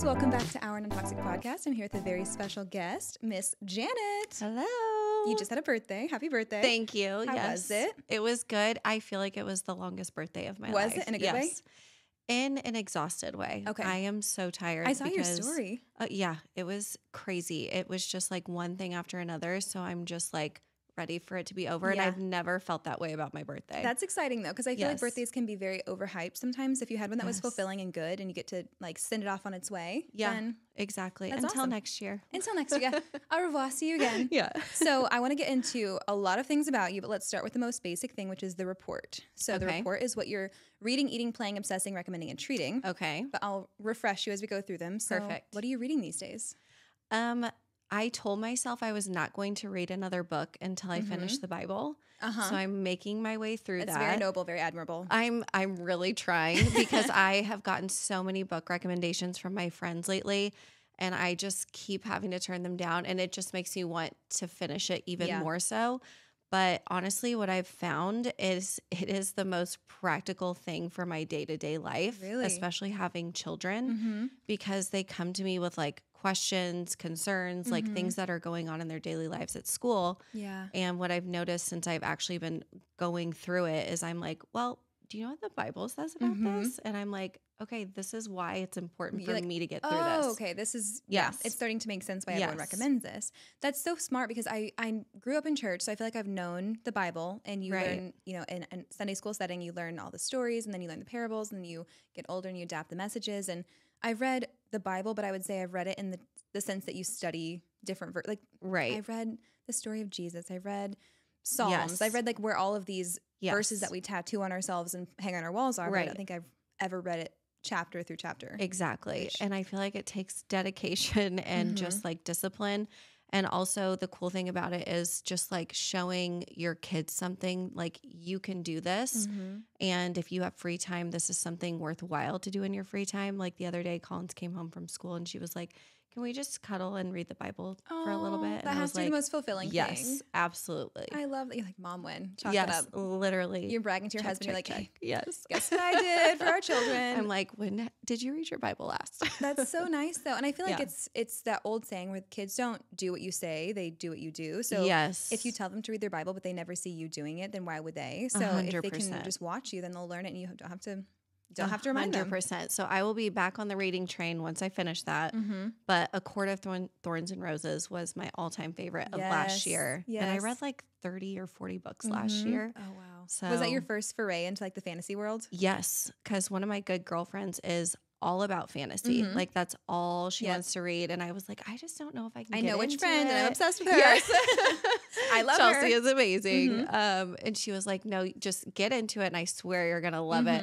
guys. Welcome back to Our Non-Toxic Podcast. I'm here with a very special guest, Miss Janet. Hello. You just had a birthday. Happy birthday. Thank you. How yes. was it? It was good. I feel like it was the longest birthday of my Was life. it in a good way? In an exhausted way. Okay. I am so tired. I saw your because- story. Uh, yeah, it was crazy. It was just like one thing after another. So I'm just like ready for it to be over. Yeah. And I've never felt that way about my birthday. That's exciting though, because I feel like birthdays can be very overhyped sometimes. If you had one that was fulfilling and good and you get to like send it off on its way, Yeah. then exactly. Until awesome. next year. until next year. Yeah. Au revoir. See you again. Yeah. so I want to get into a lot of things about you, but let's start with the most basic thing, which is the report. So the report is what you're reading, eating, playing, obsessing, recommending, and treating. Okay. But I'll refresh you as we go through them. So Perfect. What are you reading these days? Um, I told myself I was not going to read another book until I finished the Bible. Uh-huh. So I'm making my way through It's that. very noble, very admirable. I'm I'm really trying because I have gotten so many book recommendations from my friends lately and I just keep having to turn them down and it just makes me want to finish it even Yeah. more so. But honestly, what I've found is it is the most practical thing for my day-to-day life, Really? especially having children mm-hmm. because they come to me with like questions, concerns, like Mhm. things that are going on in their daily lives at school. Yeah. And what I've noticed since I've actually been going through it is I'm like, well, do you know what the Bible says about Mhm. this? And I'm like, okay, this is why it's important for like, me to get through Oh, this. okay. This is yeah. Yes. It's starting to make sense why everyone recommends this. That's so smart because I I grew up in church, so I feel like I've known the Bible, and you Right. learn, you know, in a Sunday school setting, you learn all the stories, and then you learn the parables, and then you get older and you adapt the messages. And I've read the Bible, but I would say I've read it in the the sense that you study different ver- like Right. I've read the story of Jesus. I've read Psalms. Yes. I've read like where all of these Yes. verses that we tattoo on ourselves and hang on our walls are. But I don't think I've ever read it chapter through chapter. Exactly. Ish. And I feel like it takes dedication and Mhm. just like discipline. And also, the cool thing about it is just like showing your kids something like you can do this. Mhm. And if you have free time, this is something worthwhile to do in your free time. Like the other day, Collins came home from school and she was like, Can we just cuddle and read the Bible for a little oh, bit? And That has to be the most fulfilling Yes, thing. absolutely. I love that you're like mom win. Chalk yes, up. literally. You're bragging to your Check, husband. you're like, check, hey, yes. guess what I did for our children. I'm like, when did you read your Bible last? That's so nice though. And I feel like Yeah. it's it's that old saying where kids don't do what you say, they do what you do. So yes. if you tell them to read their Bible but they never see you doing it, then why would they? So A if they can just watch you, then they'll learn it and you don't have to don't have to remind them. 100%. So I will be back on the reading train once I finish that. Mm-hmm. But A Court of Thorn, Thorns and Roses was my all time favorite of last Yes, year. And I read like 30 or 40 books last year. Oh wow. So was that your first foray into like the fantasy world? Yes, because one of my good girlfriends is all about fantasy. Mhm. Like that's all she Yep. wants to read. And I was like, I just don't know if I can. I know which friend, and I'm obsessed with her. Yes, I love Chelsea her. Mm-hmm. is amazing. Um, and she was like, No, just get into it, and I swear you're gonna love it.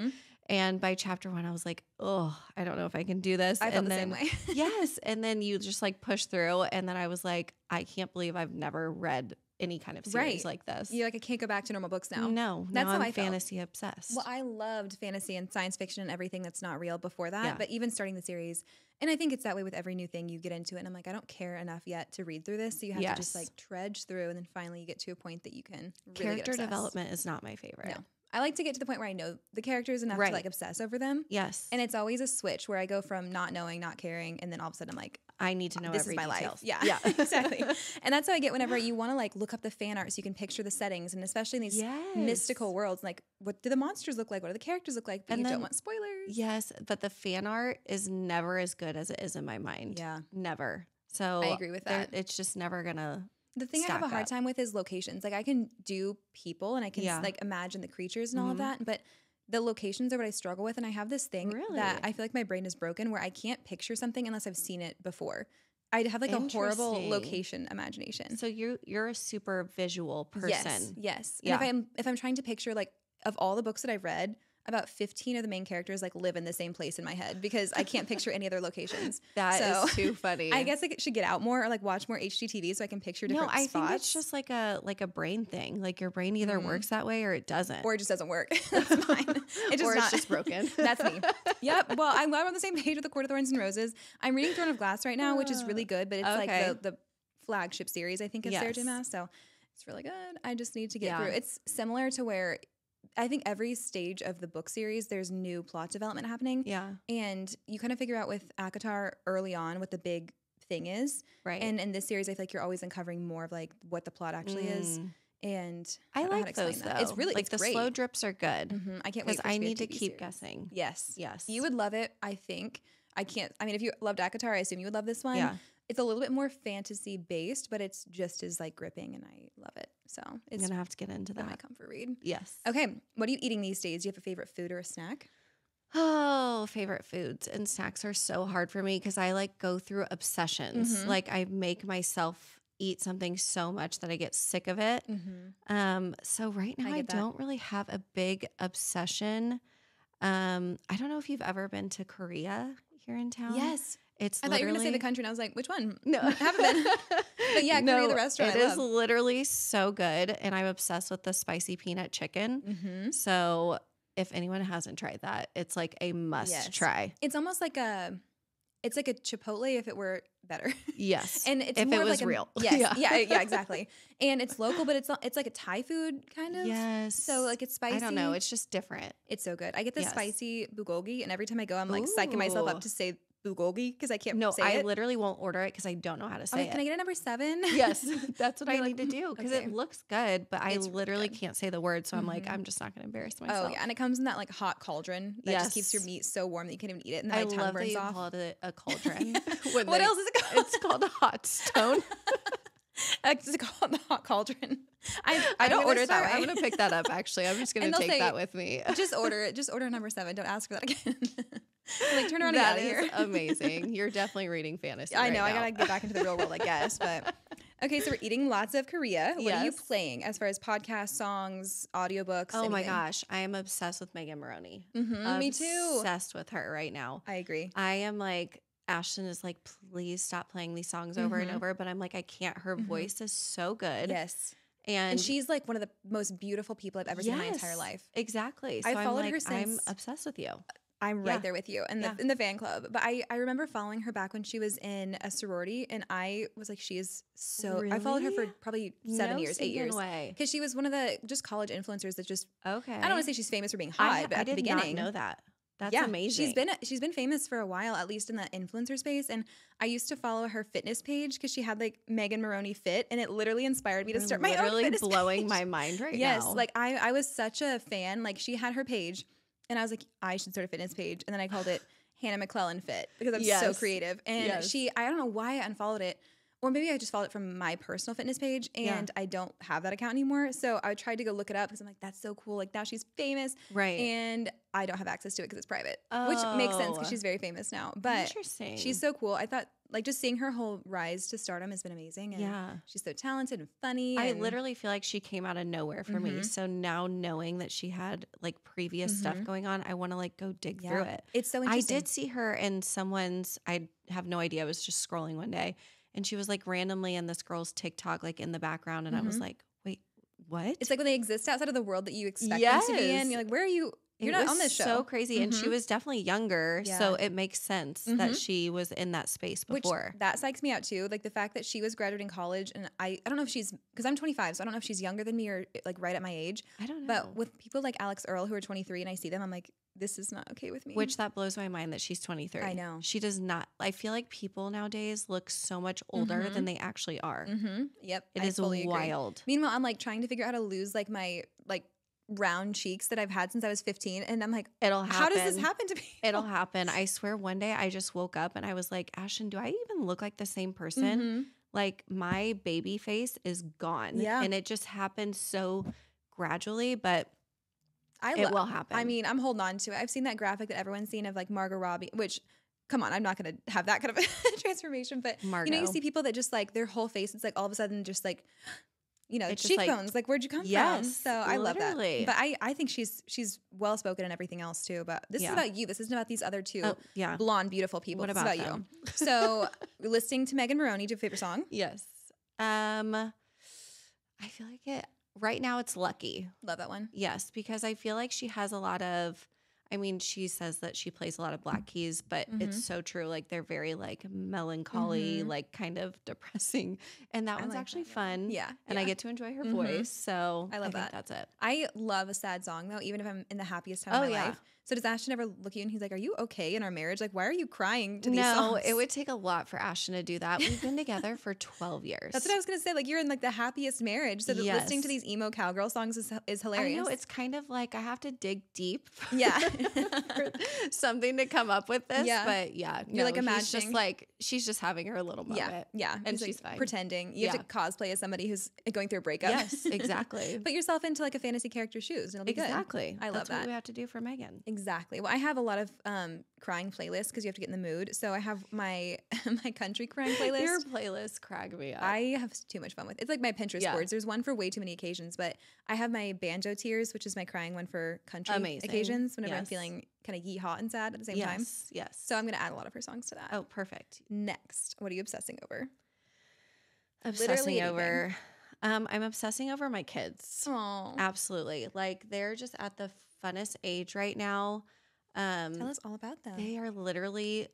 And by chapter one, I was like, Oh, I don't know if I can do this. I felt and the then, same way. yes, and then you just like push through, and then I was like, I can't believe I've never read any kind of series Right. like this. You're like, I can't go back to normal books now. No, That's now how I'm I felt. fantasy obsessed. Well, I loved fantasy and science fiction and everything that's not real before that. Yeah. But even starting the series, and I think it's that way with every new thing you get into it. And I'm like, I don't care enough yet to read through this. So you have to just like trudge through, and then finally you get to a point that you can really Character development is not my favorite. No. I like to get to the point where I know the characters enough Right. to like obsess over them. Yes, And it's always a switch where I go from not knowing, not caring, and then all of a sudden I'm like, I need to know this every is my detail. life. Yeah, yeah, exactly. And that's how I get whenever you want to like look up the fan art so you can picture the settings, and especially in these mystical worlds, like what do the monsters look like? What do the characters look like? But And you then- don't want spoilers. Yes, but the fan art is never as good as it is in my mind. Yeah. never. So I agree with that. It's just never gonna. The thing I have a hard up. time with is locations. Like I can do people and I can Yeah. like imagine the creatures and all of Mhm. that, but the locations are what I struggle with. And I have this thing Really? that I feel like my brain is broken where I can't picture something unless I've seen it before. I have like a horrible location imagination. So you you're a super visual person. Yes, yes. And if I'm if I'm trying to picture like of all the books that I've read, about 15 of the main characters like live in the same place in my head because I can't picture any other locations. That is So, too funny. I guess I should get out more or like watch more HGTV so I can picture different no, I spots. think it's just like a like a brain thing. Like your brain either Mhm. works that way or it doesn't. or it just doesn't work. That's fine. It just Or it's not, just broken. That's me. Yep. Well, I'm glad we're on the same page with the Court of Thorns and Roses. I'm reading Throne of Glass right now, which is really good, but it's Okay. like the, the flagship series, I think, of Sarah J. Yes. Maas. So it's really good. I just need to get Yeah. through. It's similar to where I think every stage of the book series, there's new plot development happening. Yeah. And you kind of figure out with ACOTAR early on what the big thing is. Right. And in this series, I feel like you're always uncovering more of like what the plot actually is. Mm. And I like those that. though. It's really like it's the great. slow drips are good Mhm. I can't wait because I to be a need to keep series. guessing. Yes. Yes. You would love it, I think. I can't. I mean, if you loved ACOTAR, I assume you would love this one. Yeah. It's a little bit more fantasy based, but it's just as like gripping, and I love it. So I'm it's gonna have to get into that. my comfort read. Yes. Okay, what are you eating these days? Do you have a favorite food or a snack? Oh, favorite foods and snacks are so hard for me because I like go through obsessions. Mhm. Like I make myself eat something so much that I get sick of it. Mm-hmm. Um, so right now I, that. don't really have a big obsession. Um, I don't know if you've ever been to Korea here in town. Yes, It's I thought you were gonna say the country, and I was like, which one? No, I haven't been. But yeah, Korea, the restaurant, It I is love. literally so good, and I'm obsessed with the spicy peanut chicken. Mm-hmm. So if anyone hasn't tried that, it's like a must Yes. try. It's almost like a, it's like a Chipotle if it were better. Yes, and it's if more it was like a- real. Yes, Yeah. yeah, yeah, exactly. And it's local, but it's. It's like a Thai food kind of. yes. So like it's spicy. I don't know. It's just different. It's so good. I get the Yes. spicy bulgogi, and every time I go, I'm like psyching myself up to say bulgogi because I can't No, say I it. literally won't order it because I don't know how to say like, it. can I get a number seven? yes, that's what I like, need to "Mm, do because okay." it looks good, but I It's really literally good. can't say the word. So I'm like, Mhm. I'm just not going to embarrass myself. Oh yeah, and it comes in that like hot cauldron that just keeps your meat so warm that you can't even eat it, and then I my tongue burns off. called it a cauldron. what they- else is it called? It's called a hot stone. it's called the hot cauldron. I I I'm don't order it that way. I'm gonna pick that up. Actually, I'm just gonna take say- that with me. just order it. Just order number seven. Don't ask for that again. Like turn around and get That out of here. is amazing. You're definitely reading fantasy. I know. right I gotta get back into the real world, I guess. But okay, so we're eating lots of Korea. What are you playing as far as podcasts, songs, audiobooks? Oh my gosh, I am obsessed with Megan Moroney. hmm me too. Obsessed with her right now. I agree. I am like Ashton is like, please stop playing these songs over and Mhm. over. But I'm like, I can't. Her Mhm. voice is so good. Yes, And, and, she's like one of the most beautiful people I've ever seen in my entire life. Exactly. So I I'm followed like, her I'm obsessed with you. I'm right Yeah. there with you in the Yeah. in the fan club. But I I remember following her back when she was in a sorority, and I was like, she is so. I followed her for probably seven No years, eight years. Because she was one of the just college influencers that just Okay. I don't want to say she's famous for being I, hot, ha- but I at the beginning, know that. That's yeah, amazing. She's been she's been famous for a while, at least in the influencer space. And I used to follow her fitness page because she had like Megan Moroney Fit, and it literally inspired me to You're start my own literally blowing page. my mind right yes, now. Yes, like I I was such a fan. Like she had her page, and I was like, I should start a fitness page, and then I called it Hannah McClelland Fit because I'm so creative. And Yes. she, I don't know why I unfollowed it. Or maybe I just followed it from my personal fitness page Yeah. and I don't have that account anymore. So I tried to go look it up because I'm like, that's so cool. Like now she's famous right. and I don't have access to it because it's private, which makes sense Oh. because she's very famous now. But Interesting. she's so cool. I thought like just seeing her whole rise to stardom has been amazing. And yeah. she's so talented and funny. I and- literally feel like she came out of nowhere for me. Mhm. So now knowing that she had like previous stuff Mhm. going on, I want to like go dig yeah, through it. It's so I did see her in someone's, I have no idea. I was just scrolling one day and she was like randomly in this girl's TikTok, like in the background. And I was Mhm. like, wait, what? It's like when they exist outside of the world that you expect them to be in. Yes. You're like, where are you? You're It not on this show. So crazy. And she Mhm. was definitely younger. So it makes sense Mhm. that she was in that space Which before. that psychs me out too. Like the fact that she was graduating college, and I, I don't know if she's because I'm 25, so I don't know if she's younger than me or like right at my age. I don't know. But with people like Alex Earle who are 23, and I see them, I'm like, this is not okay with me. Which that blows my mind that she's 23. I know. She does not. I feel like people nowadays look so much older Mhm. than they actually are. mm-hmm. Yep, It I is fully agree. wild. Meanwhile, I'm like trying to figure out how to lose like my like round cheeks that I've had since I was 15, and I'm like, It'll happen. how does this happen to me? It'll happen. I swear one day I just woke up and I was like, Ashton, do I even look like the same person? Mhm. Like my baby face is gone. Yeah. And it just happened so gradually, but I it lo- will happen. I mean, I'm holding on to it. I've seen that graphic that everyone's seen of like Margot Robbie, which, come on, I'm not going to have that kind of transformation. But Margot. you know, you see people that just like their whole face, it's like all of a sudden just like, you know, It's just, like- cheekbones. Like, where'd you come from? Yes, So I love that. But I, I think she's she's well spoken and everything else too. But this Yeah. is about you. This isn't about these other two Oh, yeah. blonde, beautiful people. What This is about about you. So listening to Megan Moroney, do you favorite song? Yes. Um I feel like it right now it's lucky. Love that one. Yes, because I feel like she has a lot of I mean, she says that she plays a lot of black keys, but Mhm. it's so true. Like they're very like melancholy, Mhm. like kind of depressing. And that I one's like actually that, yeah. fun. Yeah. And I get to enjoy her Mhm. voice. So I love think that. that's it. I love a sad song though, even if I'm in the happiest time Oh, of my yeah. life. So does Ashton ever look at you and he's like, "Are you okay in our marriage? Like, why are you crying to these No, songs?" it would take a lot for Ashton to do that. We've been together for 12 years. That's what I was gonna say. Like, you're in like the happiest marriage, so that listening to these emo cowgirl songs is, is I hilarious. know it's kind of like I have to dig deep. Yeah. something to come up with this. Yeah. But yeah, You're, like, imagining- just like she's just having her little moment. yeah, yeah, And He's, like, she's fine. pretending. You have to cosplay as somebody who's going through a breakup. Yes, exactly. Put yourself into like a fantasy character shoes, and it'll be good. exactly. I love That's that. what we have to do for Megan. Exactly. Well, I have a lot of um, crying playlists because you have to get in the mood. So I have my my country crying playlist. Your playlist crack me up. I have too much fun with. It's like my Pinterest Yeah. boards. There's one for way too many occasions, but I have my banjo tears, which is my crying one for country Amazing. occasions whenever I'm feeling kind of yeehaw and sad at the same yes, time. yes. Yes. So I'm gonna add a lot of her songs to that. oh, perfect. Next, what are you obsessing over? Obsessing over. Um, I'm obsessing over my kids. Oh, Absolutely. Like they're just at the funnest age right now. Um, tell us all about them. They are literally,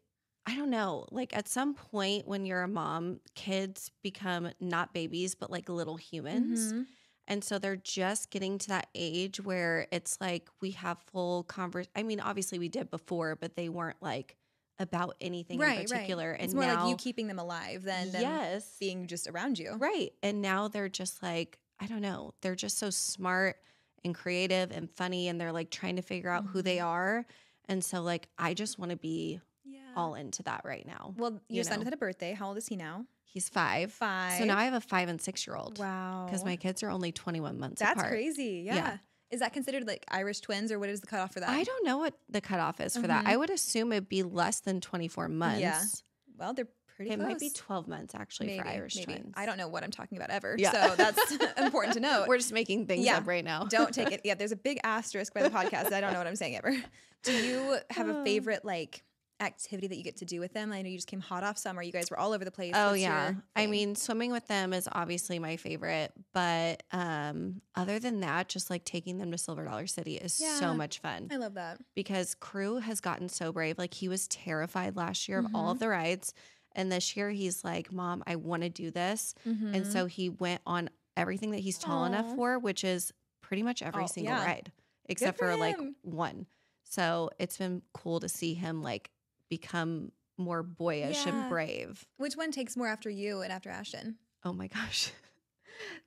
I don't know, like at some point when you're a mom, kids become not babies, but like little humans. Mhm. And so they're just getting to that age where it's like we have full converse. I mean, obviously we did before, but they weren't like about anything Right, in particular. right. And It's more now, like you keeping them alive than them yes, being just around you. right. And now they're just like, I don't know, they're just so smart and creative and funny, and they're like trying to figure out who they Mhm. are. And so, like, I just want to be Yeah. all into that right now. well, your you son know. had a birthday. How old is he now? He's five. Five. So now I have a five and six year old. wow. Because my kids are only 21 months That's apart. crazy. Yeah. Yeah. Is that considered like Irish twins or what is the cutoff for that? I don't know what the cutoff is for that. Mhm. I would assume it'd be less than 24 months. Yeah. Well, they're pretty It close. might be 12 months actually for Irish twins. I don't know what I'm talking about ever. Yeah. So that's important to know. We're just making things Yeah. up right now. don't take it. Yeah, there's a big asterisk by the podcast. I don't know what I'm saying ever. Do you have a favorite like activity that you get to do with them? I know you just came hot off summer. You guys were all over the place. Oh What's yeah. I mean, swimming with them is obviously my favorite, but um other than that, just like taking them to Silver Dollar City is Yeah. so much fun. I love that. because crew has gotten so brave. Like he was terrified last year of all Mhm. of the rides. And this year he's like, Mom, I want to do this. And Mhm. so he went on everything that he's tall enough for, which is pretty much every Oh, single yeah. ride, except for for, like one. So it's been cool to see him like become more boyish Yeah. and brave. which one takes more after you and after Ashton? Oh my gosh.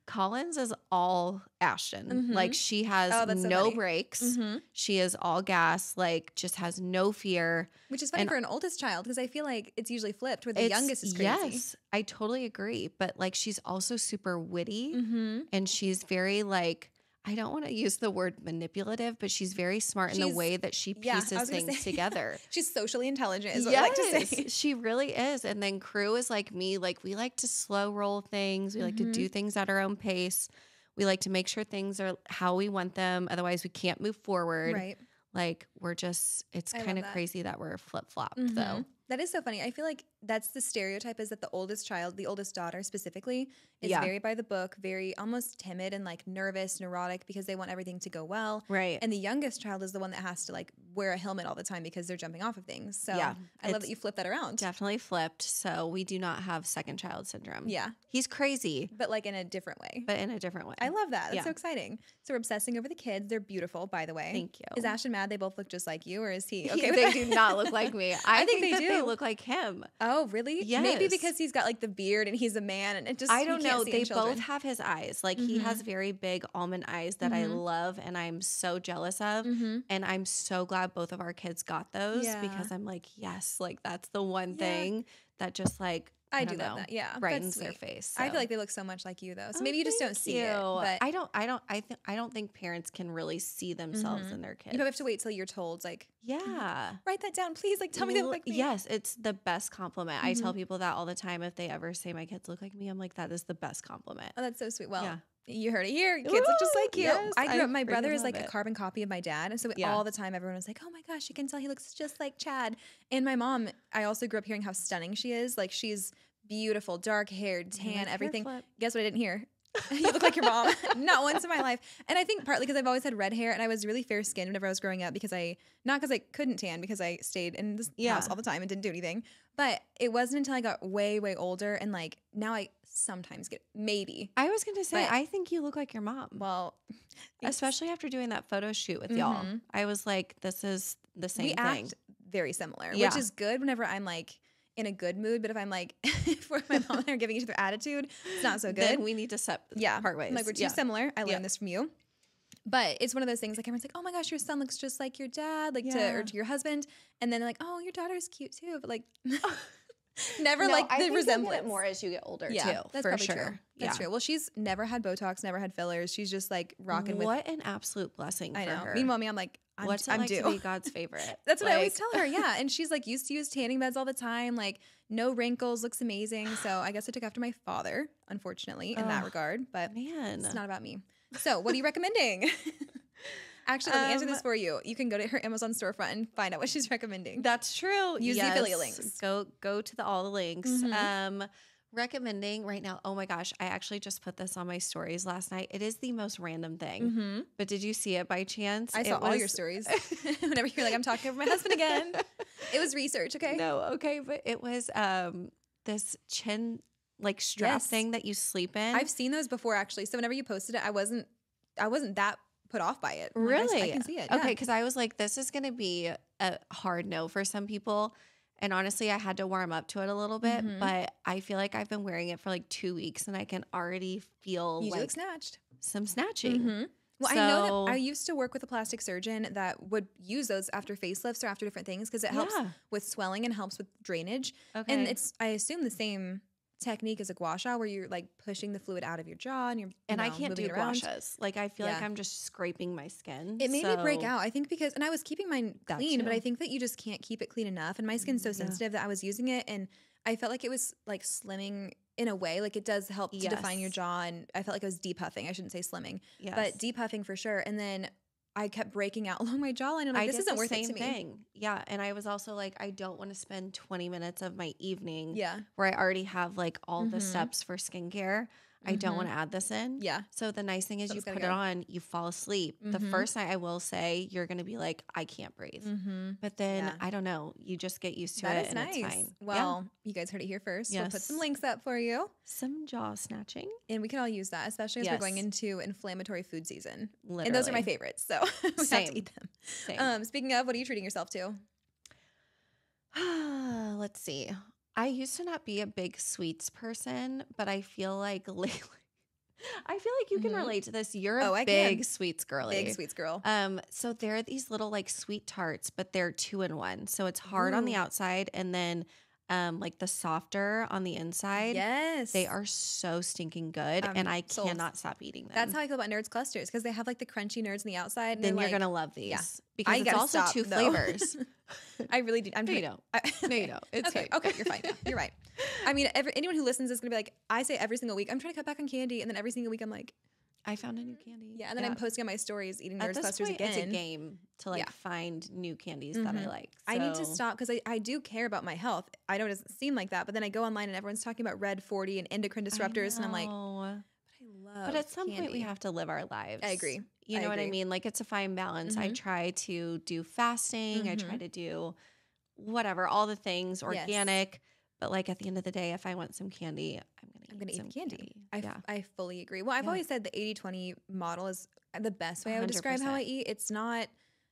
Collins is all Ashton. Mhm. Like she has Oh, so no brakes. Mhm. She is all gas, like just has no fear. Which is funny And- for an oldest child because I feel like it's usually flipped where the youngest is crazy. Yes, I totally agree. But like she's also super witty Mm-hmm. and she's very like I don't want to use the word manipulative, but she's very smart in the way that she pieces gonna things say. together. She's socially intelligent, is what I like to say. She really is. And then crew is like me. Like we like to slow roll things. We like Mhm. to do things at our own pace. We like to make sure things are how we want them. Otherwise, we can't move forward. Right. Like we're just. It's kind of crazy that we're flip flopped Mhm. though. That is so funny. I feel like that's the stereotype is that the oldest child, the oldest daughter specifically, is Yeah. very by the book, very almost timid and like nervous, neurotic because they want everything to go well. Right. And the youngest child is the one that has to like wear a helmet all the time because they're jumping off of things. So Yeah, I love that you flip that around. Definitely flipped. So we do not have second child syndrome. Yeah. He's crazy, But like in a different way. but in a different way. I love that. That's Yeah. so exciting. So we're obsessing over the kids. They're beautiful, by the way. Thank you. Is Ashton mad they both look just like you, or is he okay? they do not look like me. I, I think think, they that they do. look like him. Oh, really? Yeah. Maybe because he's got like the beard and he's a man, and it just I don't know. They both have his eyes. Like he has very big almond eyes that I Mhm. love and I'm so jealous of. Mhm. And I'm so glad both of our kids got those Yeah. because I'm like, yes, like that's the one Yeah. thing that just like I, don't do love that. Yeah, brightens their face. I feel like they look so much like you though. So Oh, maybe you just don't see it. But I don't. I don't. I think. I don't think parents can really see themselves Mhm. in their kids. you probably have to wait till you're told, like, Yeah. write that down, please. Like, tell me they look like me. Yes, it's the best compliment. I tell Mhm. people that all the time. If they ever say my kids look like me, I'm like, that is the best compliment. Oh, that's so sweet. Well, Yeah. You heard it here. Kids look just like you. Yes, I grew up. My brother is like love a carbon copy of my dad, and so Yeah. all the time everyone was like, "Oh my gosh, you can tell he looks just like Chad." And my mom, I also grew up hearing how stunning she is. Like she's beautiful, dark haired, tan, like, everything. Guess what I didn't hear? you look like your mom. not once in my life. And I think partly because I've always had red hair and I was really fair skinned whenever I was growing up because I, not because I couldn't tan, because I stayed in this Yeah. house all the time and didn't do anything. But it wasn't until I got way, way older and like now I sometimes get maybe. I was gonna say, But- I think you look like your mom, Well, especially after doing that photo shoot with y'all. Mhm. I was like, this is the same we thing. very similar, Yeah. which is good whenever I'm like in a good mood. But if I'm like, if my mom and I are giving each other attitude, it's not so good. Then we need to set yeah, part ways. Like we're too Yeah. similar. I learned Yeah. this from you. But it's one of those things like everyone's like, oh my gosh, your son looks just like your dad, like to or to your husband, and then like, oh, your daughter's cute too, but like never No, like the think you'll get resemblance more as you get older Yeah, too. that's for probably sure. true. That's yeah. true. Well, she's never had Botox, never had fillers. She's just like rocking with. What an absolute blessing I for know. her. Meanwhile, me, I'm like, I'm, What's it I'm like due. to be God's favorite? That's what I always tell her. Yeah. And she's like used to use tanning beds all the time, like no wrinkles, looks amazing. So I guess I took after my father, unfortunately, in that regard. But Man, it's not about me. So what are you recommending? Actually, let me answer this Um, for you. You can go to her Amazon storefront and find out what she's recommending. That's true. Use the affiliate links. Go go to the all the links. Mhm. Um recommending right now. Oh my gosh, I actually just put this on my stories last night. It is the most random thing. hmm But did you see it by chance? I It saw all your stories. Whenever you're like, I'm talking over my husband again. It was research, okay? No, okay, but it was um this chin like strap Yes. thing that you sleep in. I've seen those before actually. So whenever you posted it, I wasn't I wasn't that put off by it. I'm like, I Really? I, can see it. Okay, yeah. because I was like, this is gonna be a hard no for some people. And honestly, I had to warm up to it a little bit, Mhm. but I feel like I've been wearing it for like two weeks and I can already feel You like look snatched. some snatching. Mhm. Well, I know that I used to work with a plastic surgeon that would use those after facelifts or after different things because it helps Yeah. with swelling and helps with drainage. Okay. And it's I assume the same technique as a gua sha where you're like pushing the fluid out of your jaw and you're you and I can't do around. guashas. Like I feel like I'm just scraping my skin. It made me break out. I think because, and I was keeping mine clean, but I think that you just can't keep it clean enough. And my skin's so Mm, yeah. sensitive that I was using it, and I felt like it was like slimming in a way. Like it does help to define your jaw, and I felt like I was depuffing. I shouldn't say slimming, Yes. but depuffing for sure. And then I kept breaking out along my jawline. And I'm I like, this isn't the worth same it to me. thing. Yeah, and I was also like, I don't want to spend 20 minutes of my evening Yeah, where I already have like all the Mhm. steps for skincare. I don't want to add this in. yeah. So the nice thing is you put gotta it on, you fall asleep. The Mhm. first night I will say you're gonna be like, I can't breathe. Mm-hmm. But then Yeah. I don't know, you just get used to That it is and nice. it's fine. Yeah. Well, you guys heard it here first. We'll put some links up for you, some jaw snatching. and we can all use that, especially as we're going into inflammatory food season. Literally. And those are my favorites, so we have Same. to eat them. Same. Um, speaking of, what are you treating yourself to? Let's see. I used to not be a big sweets person, but I feel like lately I feel like you can Mhm. relate to this. You're a Oh, I can. big sweets girly. Big sweets girl. Um, so they're these little like sweet tarts, but they're two in one. So it's hard on the outside and then um like the softer on the inside. yes, They are so stinking good, Um, and I sold. cannot stop eating them. That's how I feel about Nerds clusters because they have like the crunchy nerds on the outside. And then you're like- gonna love these yeah. because I it's also stop, two though. flavors. I really do. I'm No, you don't. I, No, you don't. It's okay, fine. okay, you're fine. You're right. I mean, every, anyone who listens is gonna be like, I say every single week, I'm trying to cut back on candy, and then every single week I'm like, I found a new candy. yeah, and then I'm posting on my stories eating At Nerds clusters again. it's a game to like Yeah. find new candies that I Mhm. like. I need to stop because I, I do care about my health. I know it doesn't seem like that, but then I go online and everyone's talking about Red 40 and endocrine disruptors, and I'm like, but I love. but at some point we have to live our lives. I agree. You I know what I mean? Like it's a fine balance. I Mhm. try to do fasting. I try Mhm. to do whatever, all the things Yes. organic. But like at the end of the day, if I want some candy, I'm gonna I'm gonna eat some the candy. I, f- yeah. I fully agree. Well, I've Yeah. always said the 80 20 model is the best way I would describe how I eat. It's not,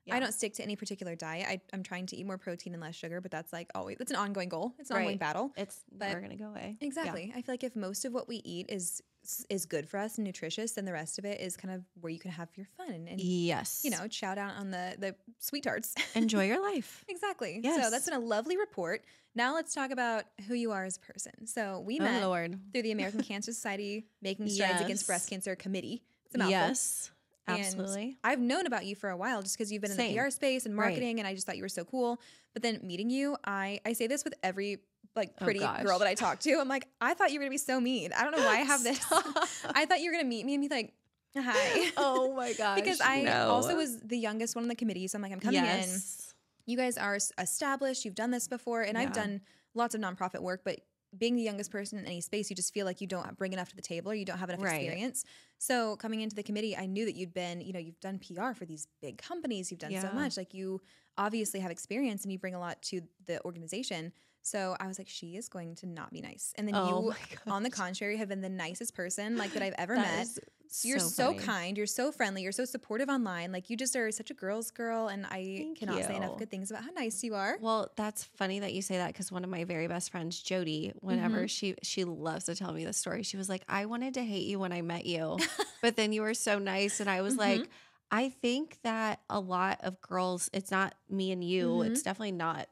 Yeah. I don't stick to any particular diet. I, I'm trying to eat more protein and less sugar, but that's like always, it's an ongoing goal. It's an ongoing battle. It's but- never gonna go away. Yeah. Exactly. I feel like if most of what we eat is is good for us and nutritious, then the rest of it is kind of where you can have your fun and Yes. you know shout out on the the sweet tarts. enjoy your life. exactly. Yes. So that's been a lovely report. Now let's talk about who you are as a person. So we Oh met Lord. through the American Cancer Society Making Strides Against Breast Cancer Committee. It's a mouthful. Yes. And Absolutely. I've known about you for a while just because you've been in the PR space and Right. marketing, and I just thought you were so cool. But then meeting you, I I say this with every like Oh, pretty girl that I talk to. I'm like, I thought you were gonna be so mean. I don't know why I have this. I thought you were gonna meet me and be like, hi. oh my gosh. because I no. also was the youngest one on the committee, so I'm like, I'm coming in. yes. You guys are established. You've done this before, and I've done lots of nonprofit work, but being the youngest person in any space, you just feel like you don't bring enough to the table or you don't have enough Right. experience. So coming into the committee, I knew that you'd been, you know, you've done PR for these big companies, you've done so much. Like you obviously have experience and you bring a lot to the organization. So I was like, she is going to not be nice. And then Oh you, on the contrary, have been the nicest person like that I've ever That met. is You're so, kind. You're so friendly. You're so supportive online. Like you just are such a girl's girl, and I Thank cannot say enough good things about how nice you are. Well, that's funny that you say that because one of my very best friends, Jody, whenever Mm-hmm. she she loves to tell me the story, she was like, "I wanted to hate you when I met you, but then you were so nice," and I was Mhm. like, "I think that a lot of girls, it's not me and you, Mhm. it's definitely not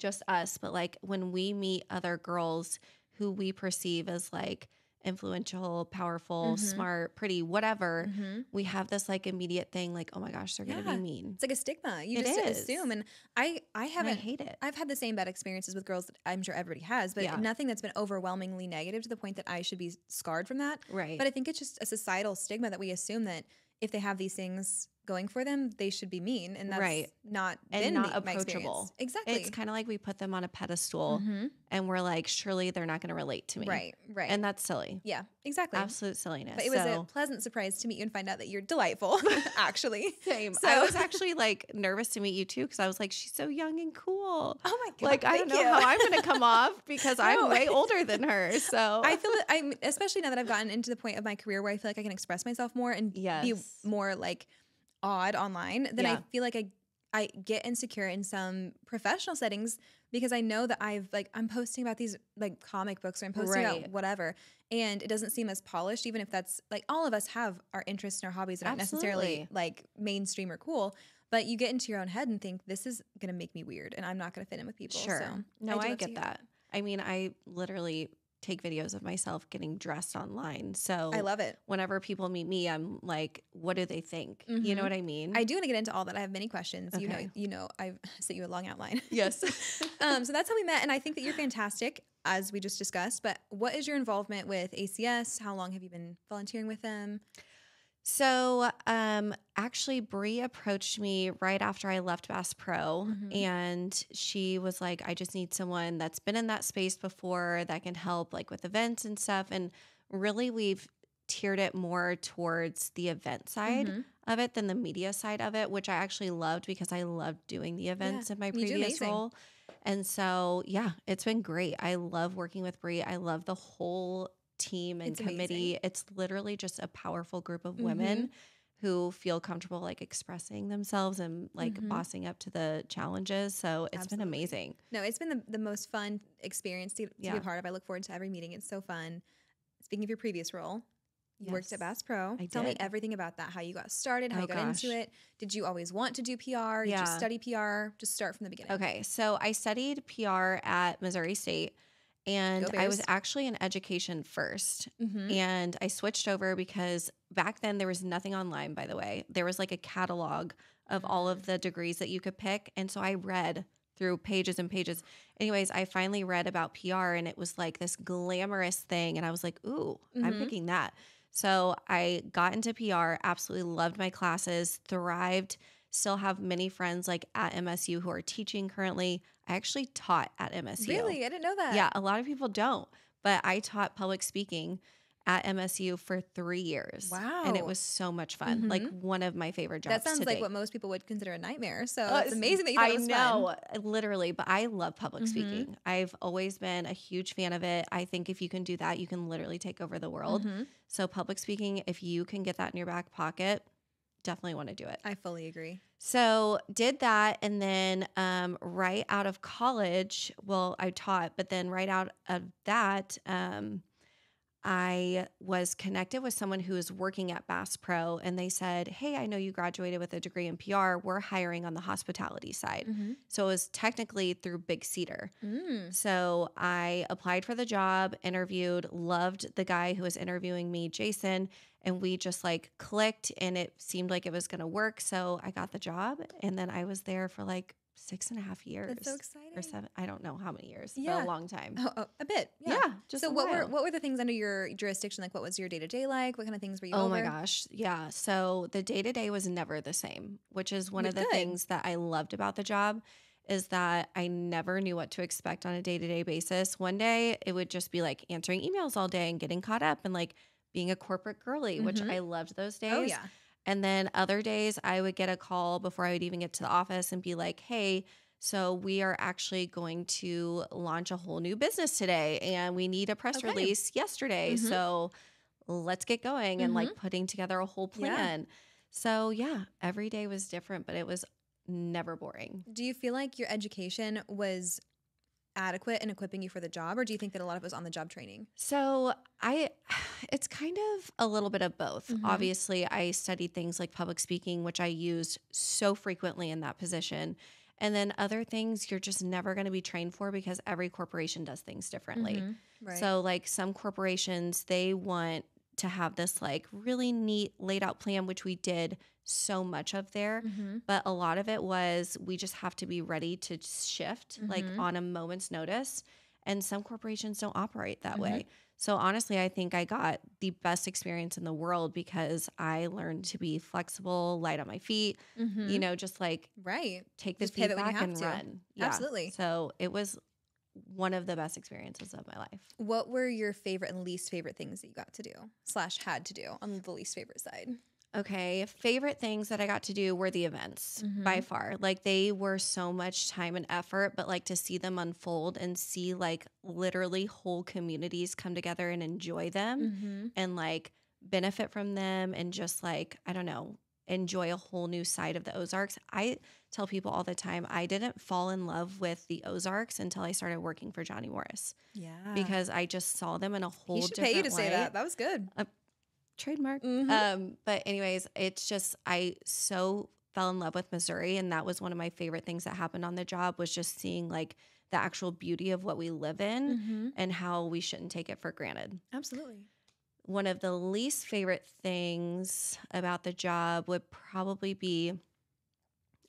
just us, but like when we meet other girls who we perceive as like influential, powerful, Mhm. smart, pretty, whatever." Mhm. We have this like immediate thing, like, oh my gosh, they're gonna be mean. It's like a stigma. You It just is. assume. And I, I And I haven't. hate it. I've had the same bad experiences with girls that I'm sure everybody has, but Yeah. nothing that's been overwhelmingly negative to the point that I should be scarred from that. right. But I think it's just a societal stigma that we assume that if they have these things going for them, they should be mean, and that's Right. not And not the- my approachable. Exactly. It's kind of like we put them on a pedestal Mhm. and we're like, surely they're not going to relate to me. right, right, And that's silly. yeah, exactly. Absolute silliness. But it was so, a pleasant surprise to meet you and find out that you're delightful. actually, same. So- I was actually like nervous to meet you too because I was like, she's so young and cool. oh my god, Like, I don't know you. how I'm going to come off because No. I'm way older than her. So I feel that I'm especially now that I've gotten into the point of my career where I feel like I can express myself more and be more like odd online. Then I feel like I I get insecure in some professional settings because I know that I've like I'm posting about these like comic books or I'm posting Right. about whatever and it doesn't seem as polished even if that's like all of us have our interests and our hobbies that aren't necessarily like mainstream or cool. But you get into your own head and think this is gonna make me weird and I'm not gonna fit in with people. Sure. So no, do I, get that. I mean, I literally take videos of myself getting dressed online. So I love it. whenever people meet me, I'm like, what do they think? You Mhm. know what I mean? I do want to get into all that. I have many questions. You know, you know, I've sent you a long outline. yes. um, so that's how we met, and I think that you're fantastic, as we just discussed. But what is your involvement with ACS? How long have you been volunteering with them? So, um, actually, Brie approached me right after I left Bass Pro, Mhm. and she was like, "I just need someone that's been in that space before that can help, like with events and stuff." And really, we've tiered it more towards the event side Mhm. of it than the media side of it, which I actually loved because I loved doing the events in my previous role. And so, yeah, it's been great. I love working with Brie. I love the whole team and It's amazing. committee. It's literally just a powerful group of women Mhm. who feel comfortable like expressing themselves and like Mhm. bossing up to the challenges. So it's been amazing. No, it's been the, the most fun experience to, to be a part of. I look forward to every meeting. It's so fun. Speaking of your previous role, you worked at Bass Pro. I Tell me everything about that. How you got started, how Oh, you got into it. Did you always want to do PR? Did you Yeah. study PR? Just start from the beginning. Okay, so I studied PR at Missouri State and I was actually in education 1st Mm-hmm. And I switched over because back then there was nothing online, by the way. There was like a catalog of all of the degrees that you could pick. And so I read through pages and pages. Anyways, I finally read about PR and it was like this glamorous thing. And I was like, ooh, I'm Mhm. picking that. So I got into PR, absolutely loved my classes, thrived, still have many friends like at MSU who are teaching currently. I actually taught at MSU. Really? I didn't know that. Yeah, a lot of people don't, but I taught public speaking at MSU for three years. Wow. And it was so much fun. Like one of my favorite jobs. That sounds like what most people would consider a nightmare. So Uh, it's amazing that you I know, fun. literally, but I love public Mhm. speaking. I've always been a huge fan of it. I think if you can do that, you can literally take over the world. Mhm. So, public speaking, if you can get that in your back pocket, definitely want to do it. I fully agree. So did that, and then um, right out of college, well, I taught, but then right out of that, um, I was connected with someone who was working at Bass Pro, and they said, "Hey, I know you graduated with a degree in PR. We're hiring on the hospitality side." Mhm. So it was technically through Big Cedar. Mm. So I applied for the job, interviewed, loved the guy who was interviewing me, Jason, and we just like clicked and it seemed like it was going to work. So I got the job and then I was there for like six and a half years That's so exciting. or seven. I don't know how many years, but Yeah. a long time. Oh, oh, a bit. Yeah. yeah. just so what were what were the things under your jurisdiction? Like what was your day to day like? What kind of things were you Oh over? my gosh. Yeah. So the day to day was never the same, which is one of Good. the things that I loved about the job. is that I never knew what to expect on a day to day basis. One day it would just be like answering emails all day and getting caught up and like being a corporate girly, which Mhm. I loved those days. Oh yeah. And then other days I would get a call before I would even get to the office and be like, hey, so we are actually going to launch a whole new business today and we need a press Okay. release yesterday. Mhm. So let's get going and like putting together a whole Yeah. plan. So yeah, every day was different, but it was never boring. Do you feel like your education was adequate in equipping you for the job, or do you think that a lot of it was on the job training? So I it's kind of a little bit of both. Mhm. Obviously, I studied things like public speaking, which I used so frequently in that position. And then other things you're just never going to be trained for because every corporation does things differently. Mhm. Right. So like some corporations they want to have this like really neat laid out plan which we did so much of there Mhm. but a lot of it was we just have to be ready to shift like Mhm. on a moment's notice and some corporations don't operate that Mhm. way so honestly i think i got the best experience in the world because i learned to be flexible light on my feet you Mhm. know just like right. take the Just pivot feedback and to. run Yeah. Absolutely. so it was one of the best experiences of my life What were your favorite and least favorite things that you got to do slash had to do on the least favorite side? Okay, favorite things that I got to do were the events Mm-hmm. by far. Like they were so much time and effort, but like to see them unfold and see like literally whole communities come together and enjoy them Mm-hmm. and like benefit from them and just like, I don't know, enjoy a whole new side of the Ozarks. I tell people all the time, I didn't fall in love with the Ozarks until I started working for Johnny Morris Yeah. because I just saw them in a whole he should different pay you to say that. That was good. Trademark. Mhm. Um, but anyways, it's just I so fell in love with Missouri, and that was one of my favorite things that happened on the job was just seeing like the actual beauty of what we live in Mm-hmm. and how we shouldn't take it for granted. Absolutely. One of the least favorite things about the job would probably be.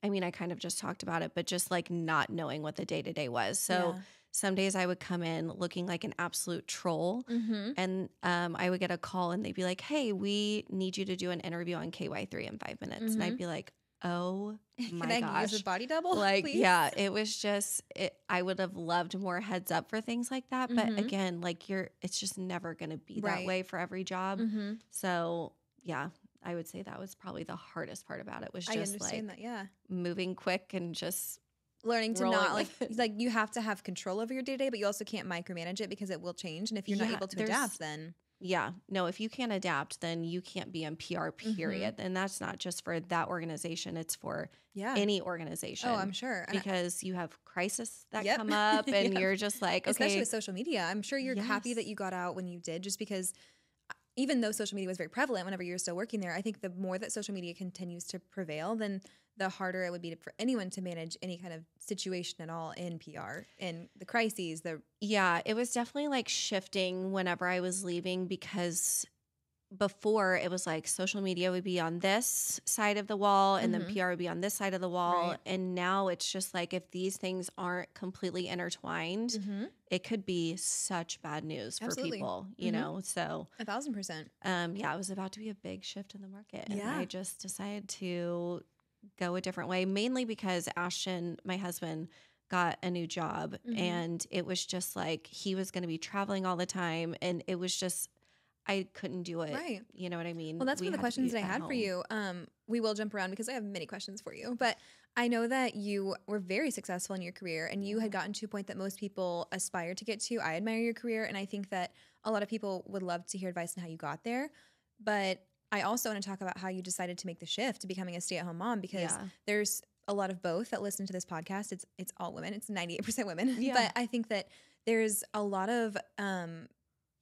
I mean, I kind of just talked about it, but just like not knowing what the day to day was. So some days I would come in looking like an absolute troll mm-hmm. and um, I would get a call and they'd be like, "Hey, we need you to do an interview on KY3 in five minutes," and I'd be like, "Oh my Can I gosh!" use a body double? like, please? yeah, it was just. It, I would have loved more heads up for things like that, but Mhm. again, like you're, it's just never going to be that Right. way for every job. Mm-hmm. So yeah, I would say that was probably the hardest part about it was just like that. Yeah. moving quick and just Learning to rolling not like it. like you have to have control over your day to day, but you also can't micromanage it because it will change. And if you're not able to adapt, then Yeah, no, if you can't adapt, then you can't be in PR, Mm-hmm. period. And that's not just for that organization, it's for yeah. any organization. oh, I'm sure. And I- Because you have crisis that Yep. come up and Yep. you're just like, especially okay, with social media. I'm sure you're happy that you got out when you did, just because uh, even though social media was very prevalent whenever you're still working there, I think the more that social media continues to prevail, then the harder it would be to, for anyone to manage any kind of situation at all in PR in the crises. The yeah, it was definitely like shifting whenever I was leaving because before it was like social media would be on this side of the wall and then Mhm. PR would be on this side of the wall. Right. And now it's just like if these things aren't completely intertwined, it could be such bad news for Absolutely. people, you Mhm. know? So a thousand percent. um, yeah, it was about to be a big shift in the market. And Yeah. I just decided to go a different way, mainly because Ashton, my husband, got a new job Mhm. and it was just like he was going to be traveling all the time. And it was just, I couldn't do it. Right. You know what I mean? Well, that's We one of the questions that I had for you. Um, we will jump around because I have many questions for you. But I know that you were very successful in your career and you had gotten to a point that most people aspire to get to. I admire your career and I think that a lot of people would love to hear advice on how you got there. But I also want to talk about how you decided to make the shift to becoming a stay-at-home mom because Yeah. there's a lot of both that listen to this podcast. It's it's all women. It's 98% women. Yeah. But I think that there's a lot of um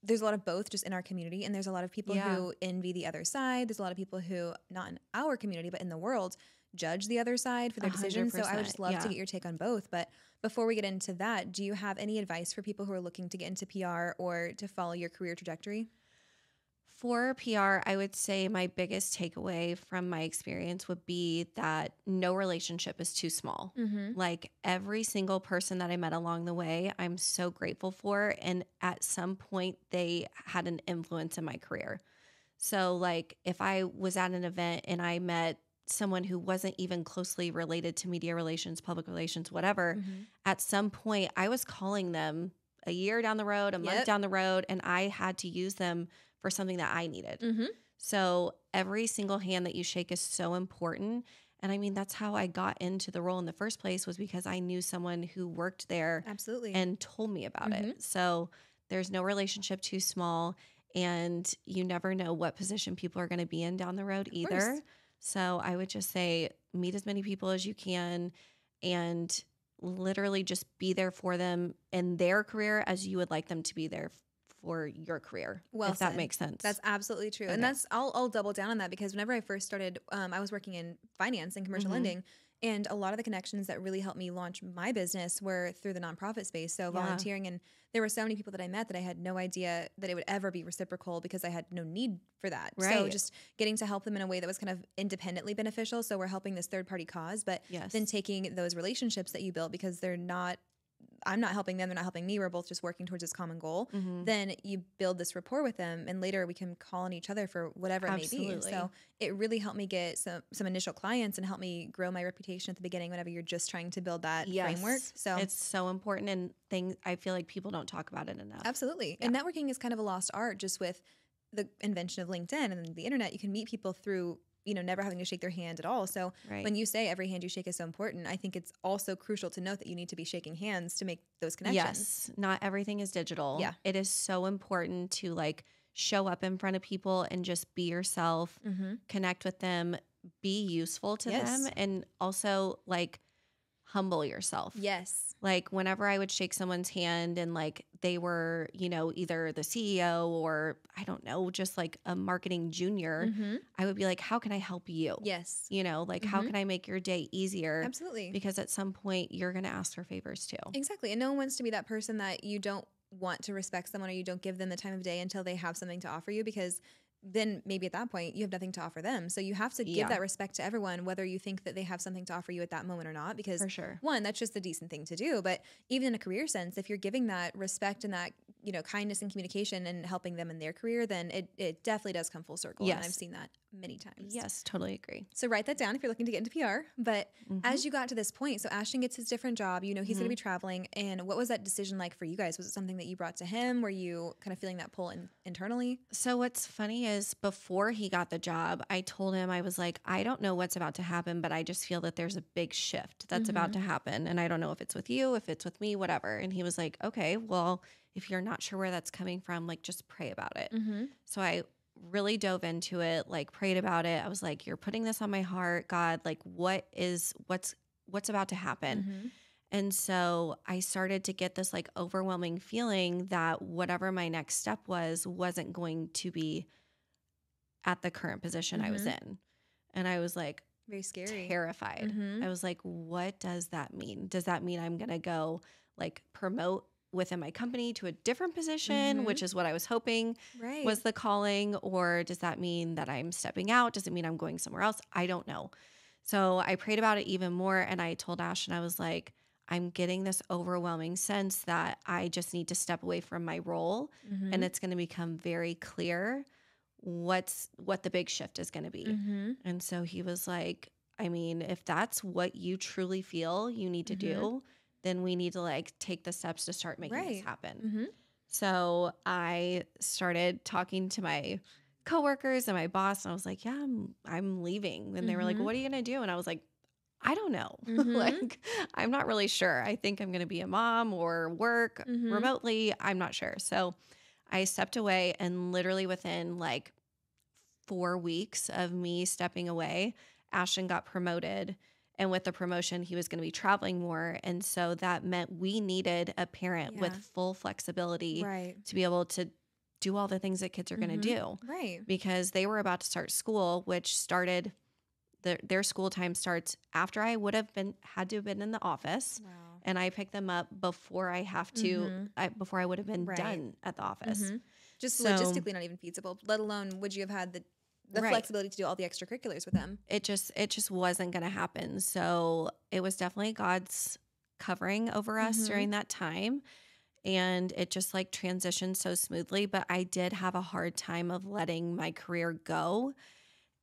there's a lot of both just in our community and there's a lot of people Yeah. who envy the other side. There's a lot of people who not in our community but in the world judge the other side for their decisions. So I would just love to get your take on both. But before we get into that, do you have any advice for people who are looking to get into PR or to follow your career trajectory? For PR, I would say my biggest takeaway from my experience would be that no relationship is too small. Mm-hmm. Like every single person that I met along the way, I'm so grateful for. And at some point, they had an influence in my career. So, like, if I was at an event and I met someone who wasn't even closely related to media relations, public relations, whatever, Mhm. at some point I was calling them a year down the road, a month Yep. down the road, and I had to use them for something that I needed. Mhm. So every single hand that you shake is so important. And I mean, that's how I got into the role in the first place was because I knew someone who worked there Absolutely. and told me about Mhm. it. So there's no relationship too small. And you never know what position people are going to be in down the road Of either. course. So I would just say meet as many people as you can and literally just be there for them in their career as you would like them to be there for your career. Well if that makes sense. That's absolutely true. Okay. And that's I'll I'll double down on that because whenever I first started, um, I was working in finance and commercial Mhm. lending. And a lot of the connections that really helped me launch my business were through the nonprofit space. So Yeah. volunteering and there were so many people that I met that I had no idea that it would ever be reciprocal because I had no need for that. Right. So just getting to help them in a way that was kind of independently beneficial. So we're helping this third party cause, but yes. then taking those relationships that you built because they're not I'm not helping them, they're not helping me, we're both just working towards this common goal Mhm. then you build this rapport with them and later we can call on each other for whatever it may be. So it really helped me get some some initial clients and help me grow my reputation at the beginning whenever you're just trying to build that framework. So it's so important and things I feel like people don't talk about it enough. absolutely. And networking is kind of a lost art just with the invention of linkedin and the internet. You can meet people through you know never having to shake their hand at all so Right. when you say every hand you shake is so important i think it's also crucial to note that you need to be shaking hands to make those connections Yes, not everything is digital. Yeah. It is so important to like show up in front of people and just be yourself, mm-hmm. connect with them, be useful to Yes. them, and also like humble yourself. yes Like whenever I would shake someone's hand and like they were, you know, either the CEO or I don't know, just like a marketing junior, mm-hmm. I would be like, how can I help you? yes You know, like how Mhm. can I make your day easier? absolutely Because at some point you're going to ask for favors too. Exactly. And no one wants to be that person that you don't want to respect someone or you don't give them the time of day until they have something to offer you because then maybe at that point you have nothing to offer them. So you have to give Yeah. that respect to everyone, whether you think that they have something to offer you at that moment or not. Because For sure. one, that's just a decent thing to do. But even in a career sense, if you're giving that respect and that, you know, kindness and communication and helping them in their career, then it, it definitely does come full circle. And I've seen that many times. Yes, totally agree. So write that down if you're looking to get into PR. But Mhm. as you got to this point, so Ashton gets his different job, you know he's going to be traveling. And what was that decision like for you guys? Was it something that you brought to him? Were you kind of feeling that pull in, internally? So what's funny is before he got the job, I told him I was like, I don't know what's about to happen, but I just feel that there's a big shift that's about Mhm. to happen, and I don't know if it's with you, if it's with me, whatever. And he was like, Okay, well, if you're not sure where that's coming from, like just pray about it. Mm-hmm. So I really dove into it, like prayed about it. I was like, You're putting this on my heart, God. Like, what is what's what's about to happen? Mm-hmm. And so I started to get this like overwhelming feeling that whatever my next step was wasn't going to be at the current position I was in. And I was like Very scary. terrified. Mhm. I was like, what does that mean? Does that mean I'm going to go like promote within my company to a different position, Mhm. which is what I was hoping Right. was the calling? Or does that mean that I'm stepping out? Does it mean I'm going somewhere else? I don't know. So I prayed about it even more. And I told Ash and I was like, I'm getting this overwhelming sense that I just need to step away from my role Mhm. and it's going to become very clear what's what the big shift is going to be. Mhm. And so he was like, I mean, if that's what you truly feel you need to Mhm. do, then we need to like take the steps to start making this Right. happen. Mhm. So I started talking to my coworkers and my boss, and I was like, "Yeah, I'm I'm leaving." And they were like, Mhm. "What are you gonna do?" And I was like, "I don't know. Mhm. like, I'm not really sure. I think I'm gonna be a mom or work Mhm. remotely. I'm not sure." So I stepped away, and literally within like four weeks of me stepping away, Ashton got promoted. And with the promotion, he was going to be traveling more. And so that meant we needed a parent with full flexibility Right. to be able to do all the things that kids are going to do Right. because they were about to start school, which started their their school time starts after I would have been had to have been in the office, Wow. and I picked them up before I have to Mhm. I, before I would have been Right. done at the office. Mhm. Just So- logistically not even feasible, let alone would you have had the, the Right. flexibility to do all the extracurriculars with them. It just it just wasn't going to happen. So it was definitely God's covering over us Mhm. during that time. And it just like transitioned so smoothly. But I did have a hard time of letting my career go.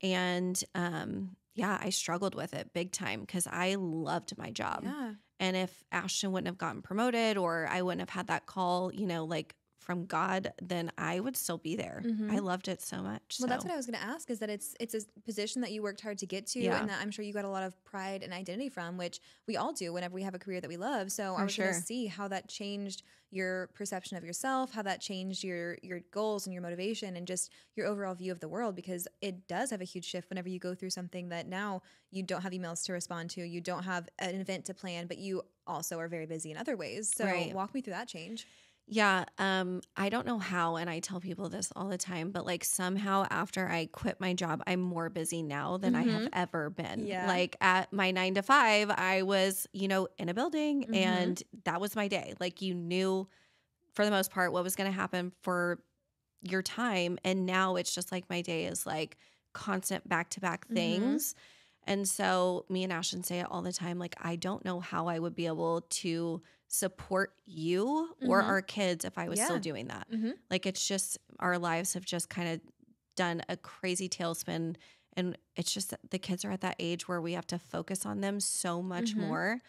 And um, yeah, I struggled with it big time because I loved my job. Yeah. And if Ashton wouldn't have gotten promoted or I wouldn't have had that call, you know, like from God, then I would still be there. Mhm. I loved it so much. Well, that's what I was going to ask is that it's it's a position that you worked hard to get to Yeah. and that I'm sure you got a lot of pride and identity from, which we all do whenever we have a career that we love. So I For was going sure. to see how that changed your perception of yourself, how that changed your your goals and your motivation and just your overall view of the world because it does have a huge shift whenever you go through something that now you don't have emails to respond to, you don't have an event to plan, but you also are very busy in other ways. So Right. walk me through that change. Yeah, um, I don't know how, and I tell people this all the time, but like somehow after I quit my job, I'm more busy now than I have ever been. Yeah. Like at my nine to five, I was, you know, in a building Mhm. and that was my day. Like you knew for the most part what was going to happen for your time. And now it's just like my day is like constant back to back Mhm. things. And so me and Ashton say it all the time like, I don't know how I would be able to support you or Mhm. our kids if I was still doing that. Mhm. Like it's just our lives have just kind of done a crazy tailspin. And it's just that the kids are at that age where we have to focus on them so much Mhm. more.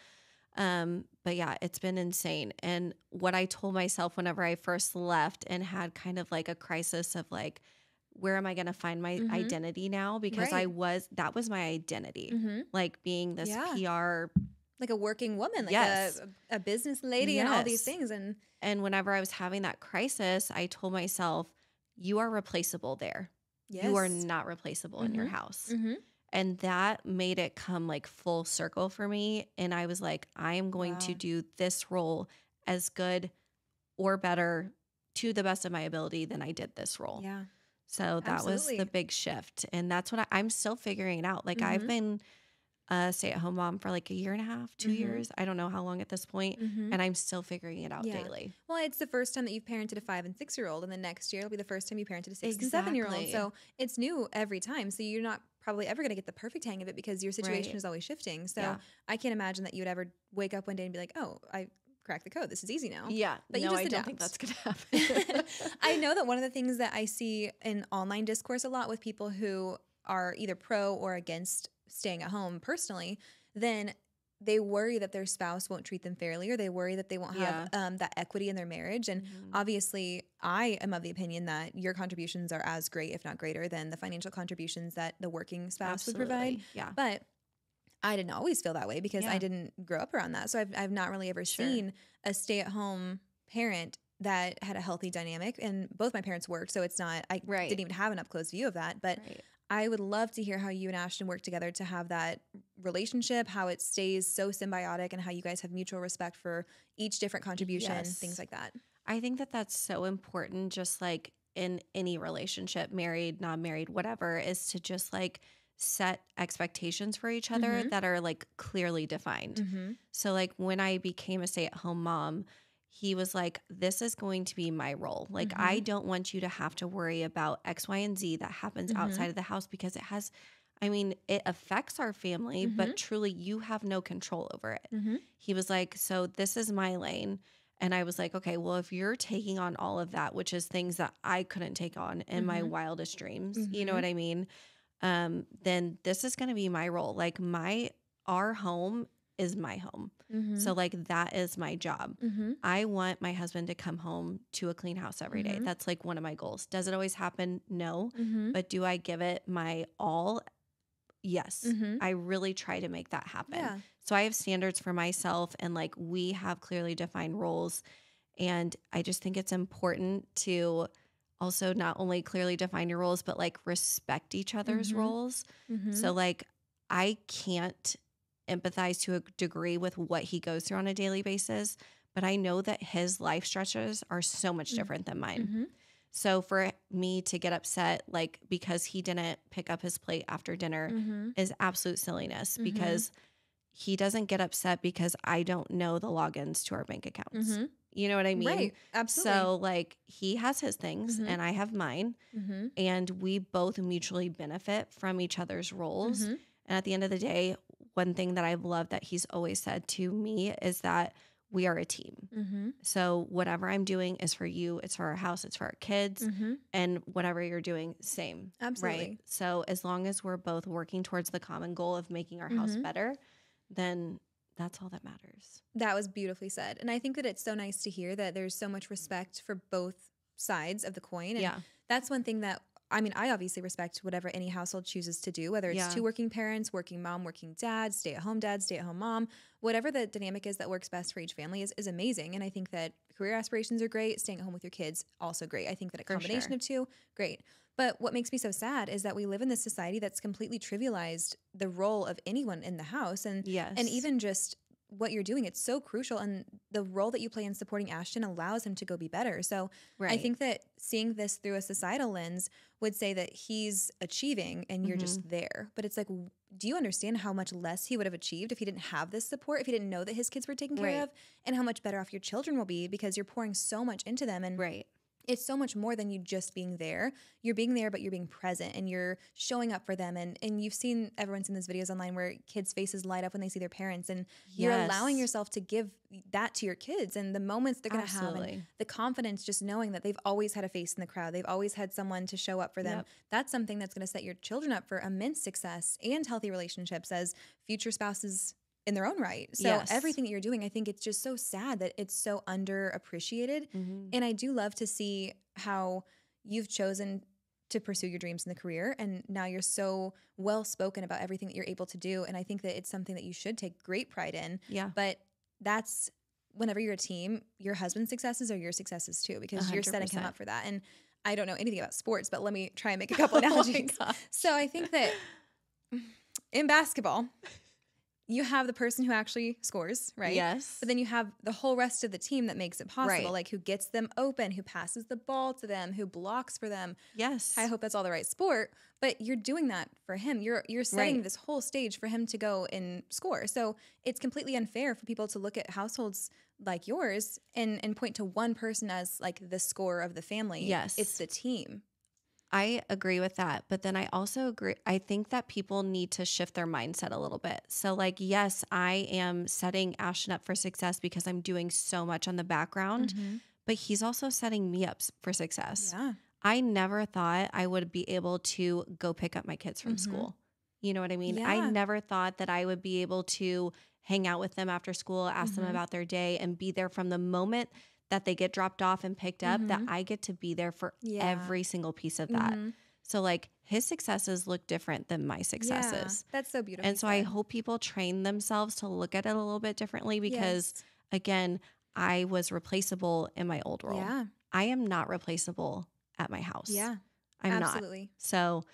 Um, but yeah, it's been insane. And what I told myself whenever I first left and had kind of like a crisis of like, where am I going to find my Mhm. identity now? Because I was, that was my identity, Mhm. like being this Yeah. PR. Like a working woman, like Yes. a, a business lady and all these things and And whenever I was having that crisis, I told myself, you are replaceable there. yes. You are not replaceable in your Mhm. house. Mhm. And that made it come like full circle for me. And I was like, I am going to do this role as good or better to the best of my ability than I did this role. Yeah. So that was the big shift. And that's what I, I'm still figuring it out. Like I've Mhm. been a stay at home mom for like a year and a half, 2 Mhm. years. I don't know how long at this point, Mhm. And I'm still figuring it out Yeah. daily. Well, it's the first time that you've parented a five and six year old, and the next year it'll be the first time you parented a six and seven year old. So it's new every time. So you're not probably ever going to get the perfect hang of it because your situation Right. is always shifting. So Yeah. I can't imagine that you would ever wake up one day and be like, oh, I cracked the code. This is easy now. Yeah. But you just I don't think adapt. that's going to happen. I know that one of the things that I see in online discourse a lot with people who are either pro or against staying at home personally, then they worry that their spouse won't treat them fairly or they worry that they won't have um, that equity in their marriage. And Mhm. obviously, I am of the opinion that your contributions are as great, if not greater, than the financial contributions that the working spouse would provide. Yeah. But I didn't always feel that way because I didn't grow up around that. So I've, I've not really ever Sure. seen a stay at home parent that had a healthy dynamic. And both my parents worked. So it's not, I Right. didn't even have an up close view of that. But Right. I would love to hear how you and Ashton work together to have that relationship, how it stays so symbiotic, and how you guys have mutual respect for each different contribution, Yes. things like that. I think that that's so important, just like in any relationship, married, non married, whatever, is to just like set expectations for each other Mhm. that are like clearly defined. Mm-hmm. So, like when I became a stay at home mom, he was like, This is going to be my role. Like, Mm-hmm. I don't want you to have to worry about X, Y, and Z that happens Mhm. outside of the house because it has, I mean, it affects our family, but truly you have no control over it. Mm-hmm. He was like, So this is my lane. And I was like, Okay, well, if you're taking on all of that, which is things that I couldn't take on in my Mhm. wildest dreams, you know Mhm. what I mean? Um, then this is going to be my role. Like, my, our home is my home. Mm-hmm. So, like, that is my job. mm-hmm. I want my husband to come home to a clean house every day. Mhm. That's like one of my goals. Does it always happen? No. Mm-hmm. But do I give it my all? Yes. Mhm. I really try to make that happen. Yeah. So I have standards for myself and like we have clearly defined roles. And I just think it's important to also not only clearly define your roles, but like respect each other's Mhm. roles. Mm-hmm. So like I can't empathize to a degree with what he goes through on a daily basis, but I know that his life stretches are so much Mm. different than mine. Mm-hmm. So for me to get upset like because he didn't pick up his plate after dinner Mm-hmm. is absolute silliness Mhm. because he doesn't get upset because I don't know the logins to our bank accounts. Mm-hmm. You know what I mean? right. Absolutely. So like he has his things Mhm. and I have mine mm-hmm. and we both mutually benefit from each other's roles. And at the end of the day, one thing that I've loved that he's always said to me is that we are a team. Mm-hmm. So whatever I'm doing is for you, it's for our house, it's for our kids, Mm-hmm. and whatever you're doing, same. Absolutely. Right. So as long as we're both working towards the common goal of making our house Mhm. better, then that's all that matters. That was beautifully said. And I think that it's so nice to hear that there's so much respect for both sides of the coin. And yeah. that's one thing that I mean, I obviously respect whatever any household chooses to do, whether it's Yeah. two working parents, working mom, working dad, stay at home dad, stay at home mom, whatever the dynamic is that works best for each family is, is amazing. And I think that career aspirations are great, staying at home with your kids, also great. I think that a For combination sure. of two, great. But what makes me so sad is that we live in this society that's completely trivialized the role of anyone in the house. And Yes. and even just what you're doing, it's so crucial. And the role that you play in supporting Ashton allows him to go be better. So right. I think that seeing this through a societal lens would say that he's achieving and you're just mm-hmm. there. But it's like, do you understand how much less he would have achieved if he didn't have this support, if he didn't know that his kids were taken care Right. of, and how much better off your children will be because you're pouring so much into them. And right. It's so much more than you just being there. You're being there, but you're being present and you're showing up for them. And and you've seen everyone's seen these videos online where kids' faces light up when they see their parents, and you're allowing yourself to give that to your kids and the moments they're going to have, and the confidence just knowing that they've always had a face in the crowd, they've always had someone to show up for them. Yep. That's something that's going to set your children up for immense success and healthy relationships as future spouses in their own right. So Yes. everything that you're doing, I think it's just so sad that it's so underappreciated. Mhm. And I do love to see how you've chosen to pursue your dreams in the career. And now you're so well spoken about everything that you're able to do. And I think that it's something that you should take great pride in. Yeah. But that's whenever you're a team, your husband's successes are your successes too, because you're setting him up for that. And I don't know anything about sports, but let me try and make a couple Oh analogies. So I think that in basketball, you have the person who actually scores, right? Yes. But then you have the whole rest of the team that makes it possible, Right. like who gets them open, who passes the ball to them, who blocks for them. yes. I hope that's all the right sport, but you're doing that for him. You're you're setting Right. this whole stage for him to go and score. So it's completely unfair for people to look at households like yours and and point to one person as like the scorer of the family. Yes. it's the team. I agree with that. But then I also agree. I think that people need to shift their mindset a little bit. So, like, yes, I am setting Ashton up for success because I'm doing so much on the background, but he's also setting me up for success. Yeah, I never thought I would be able to go pick up my kids from Mhm. school. You know what I mean? Yeah. I never thought that I would be able to hang out with them after school, ask them Mhm. about their day, and be there from the moment that they get dropped off and picked up, that Mhm. I get to be there for Yeah. every single piece of that. Mhm. So, like, his successes look different than my successes. Yeah, that's so beautiful. And so I hope people train themselves to look at it a little bit differently because, again, I was replaceable in my old role. yeah, I am not replaceable at my house. yeah, I'm not. absolutely. So,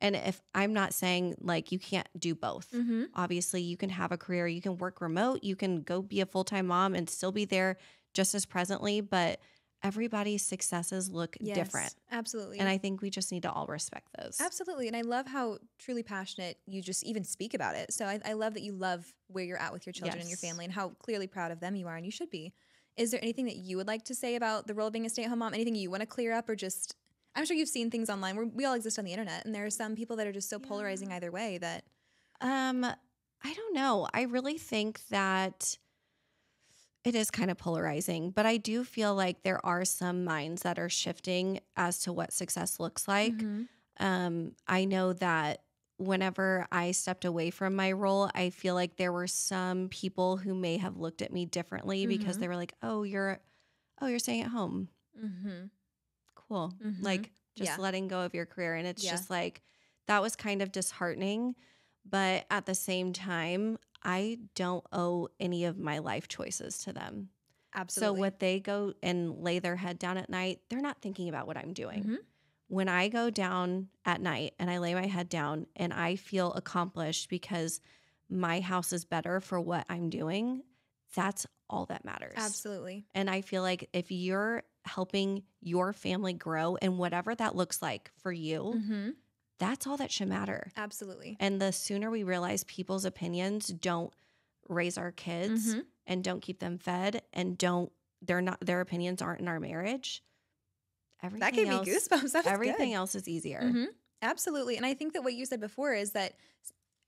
and if I'm not saying like you can't do both, Mm-hmm. obviously you can have a career, you can work remote, you can go be a full time mom and still be there just as presently, but everybody's successes look different. Absolutely. And I think we just need to all respect those. Absolutely. And I love how truly passionate you just even speak about it. So I, I love that you love where you're at with your children and your family and how clearly proud of them you are, and you should be. Is there anything that you would like to say about the role of being a stay at home mom? Anything you want to clear up or just. I'm sure you've seen things online where we all exist on the internet, and there are some people that are just so polarizing either way that. Um, I don't know. I really think that it is kind of polarizing, but I do feel like there are some minds that are shifting as to what success looks like. Mhm. Um, I know that whenever I stepped away from my role, I feel like there were some people who may have looked at me differently because Mhm. they were like, "Oh, you're oh, you're staying at home. Mm-hmm. Cool." Mhm. Like just Yeah. letting go of your career and it's Yeah. just like that was kind of disheartening, but at the same time, I don't owe any of my life choices to them. Absolutely. So what they go and lay their head down at night, they're not thinking about what I'm doing. Mhm. When I go down at night and I lay my head down and I feel accomplished because my house is better for what I'm doing, that's all that matters. Absolutely. And I feel like if you're helping your family grow and whatever that looks like for you, hmm that's all that should matter. Absolutely. And the sooner we realize people's opinions don't raise our kids Mhm. and don't keep them fed and don't they're not their opinions aren't in our marriage. Everything That gave else, me goosebumps. That Everything good. else is easier. Mhm. Absolutely. And I think that what you said before is that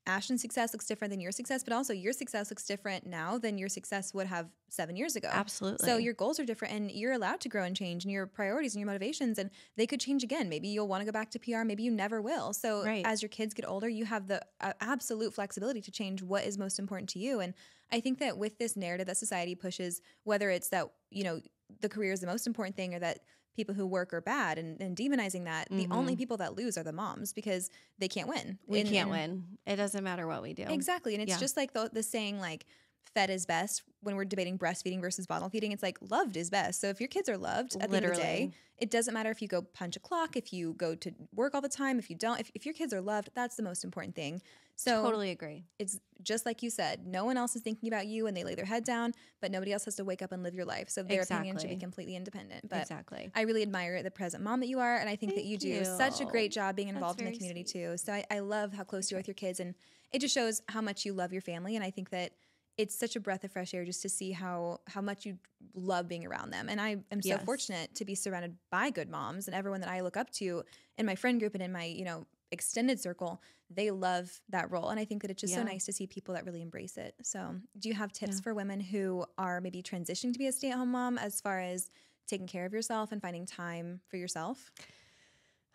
Ashton's success looks different than your success, but also your success looks different now than your success would have seven years ago. Absolutely. So your goals are different and you're allowed to grow and change and your priorities and your motivations and they could change again. Maybe you'll want to go back to PR, maybe you never will. So Right. as your kids get older, you have the uh, absolute flexibility to change what is most important to you. And I think that with this narrative that society pushes, whether it's that, you know, the career is the most important thing or that people who work are bad and, and demonizing that, the only mm-hmm. people that lose are the moms because they can't win. we And- can't and- win. It doesn't matter what we do. Exactly. And it's Yeah. just like the, the saying, like, fed is best when we're debating breastfeeding versus bottle feeding. It's like loved is best. So if your kids are loved at the end of the day, it doesn't matter if you go punch a clock, if you go to work all the time, if you don't, if, if your kids are loved, that's the most important thing. So Totally agree. it's just like you said, no one else is thinking about you and they lay their head down, but nobody else has to wake up and live your life. So their opinion should be completely independent. But exactly. I really admire the present mom that you are, and I think that you do such a great job being involved in the community sweet. too. So I, I love how close you are with your kids, and it just shows how much you love your family. And I think that it's such a breath of fresh air just to see how how much you love being around them. And I am so Yes. fortunate to be surrounded by good moms and everyone that I look up to in my friend group and in my you know extended circle. They love that role, and I think that it's just so nice to see people that really embrace it. So, do you have tips Yeah. for women who are maybe transitioning to be a stay at home mom as far as taking care of yourself and finding time for yourself?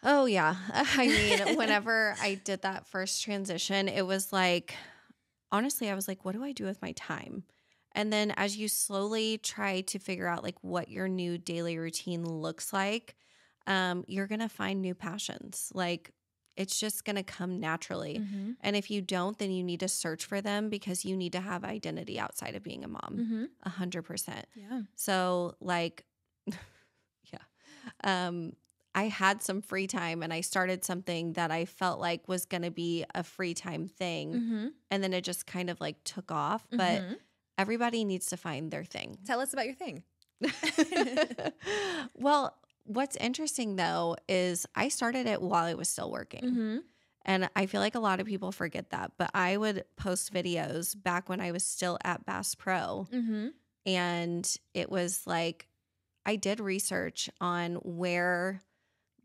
Oh yeah. I mean, whenever I did that first transition, it was like honestly, I was like, what do I do with my time? And then as you slowly try to figure out like what your new daily routine looks like, um, you're gonna find new passions. Like it's just gonna come naturally. Mm-hmm. And if you don't, then you need to search for them because you need to have identity outside of being a mom. Mm-hmm. A hundred percent. Yeah. So like yeah. Um I had some free time and I started something that I felt like was going to be a free time thing Mm-hmm. and then it just kind of like took off, but everybody needs to find their thing. tell us about your thing. well, what's interesting though is I started it while I was still working. Mm-hmm. And I feel like a lot of people forget that, but I would post videos back when I was still at Bass Pro Mm-hmm. and it was like I did research on where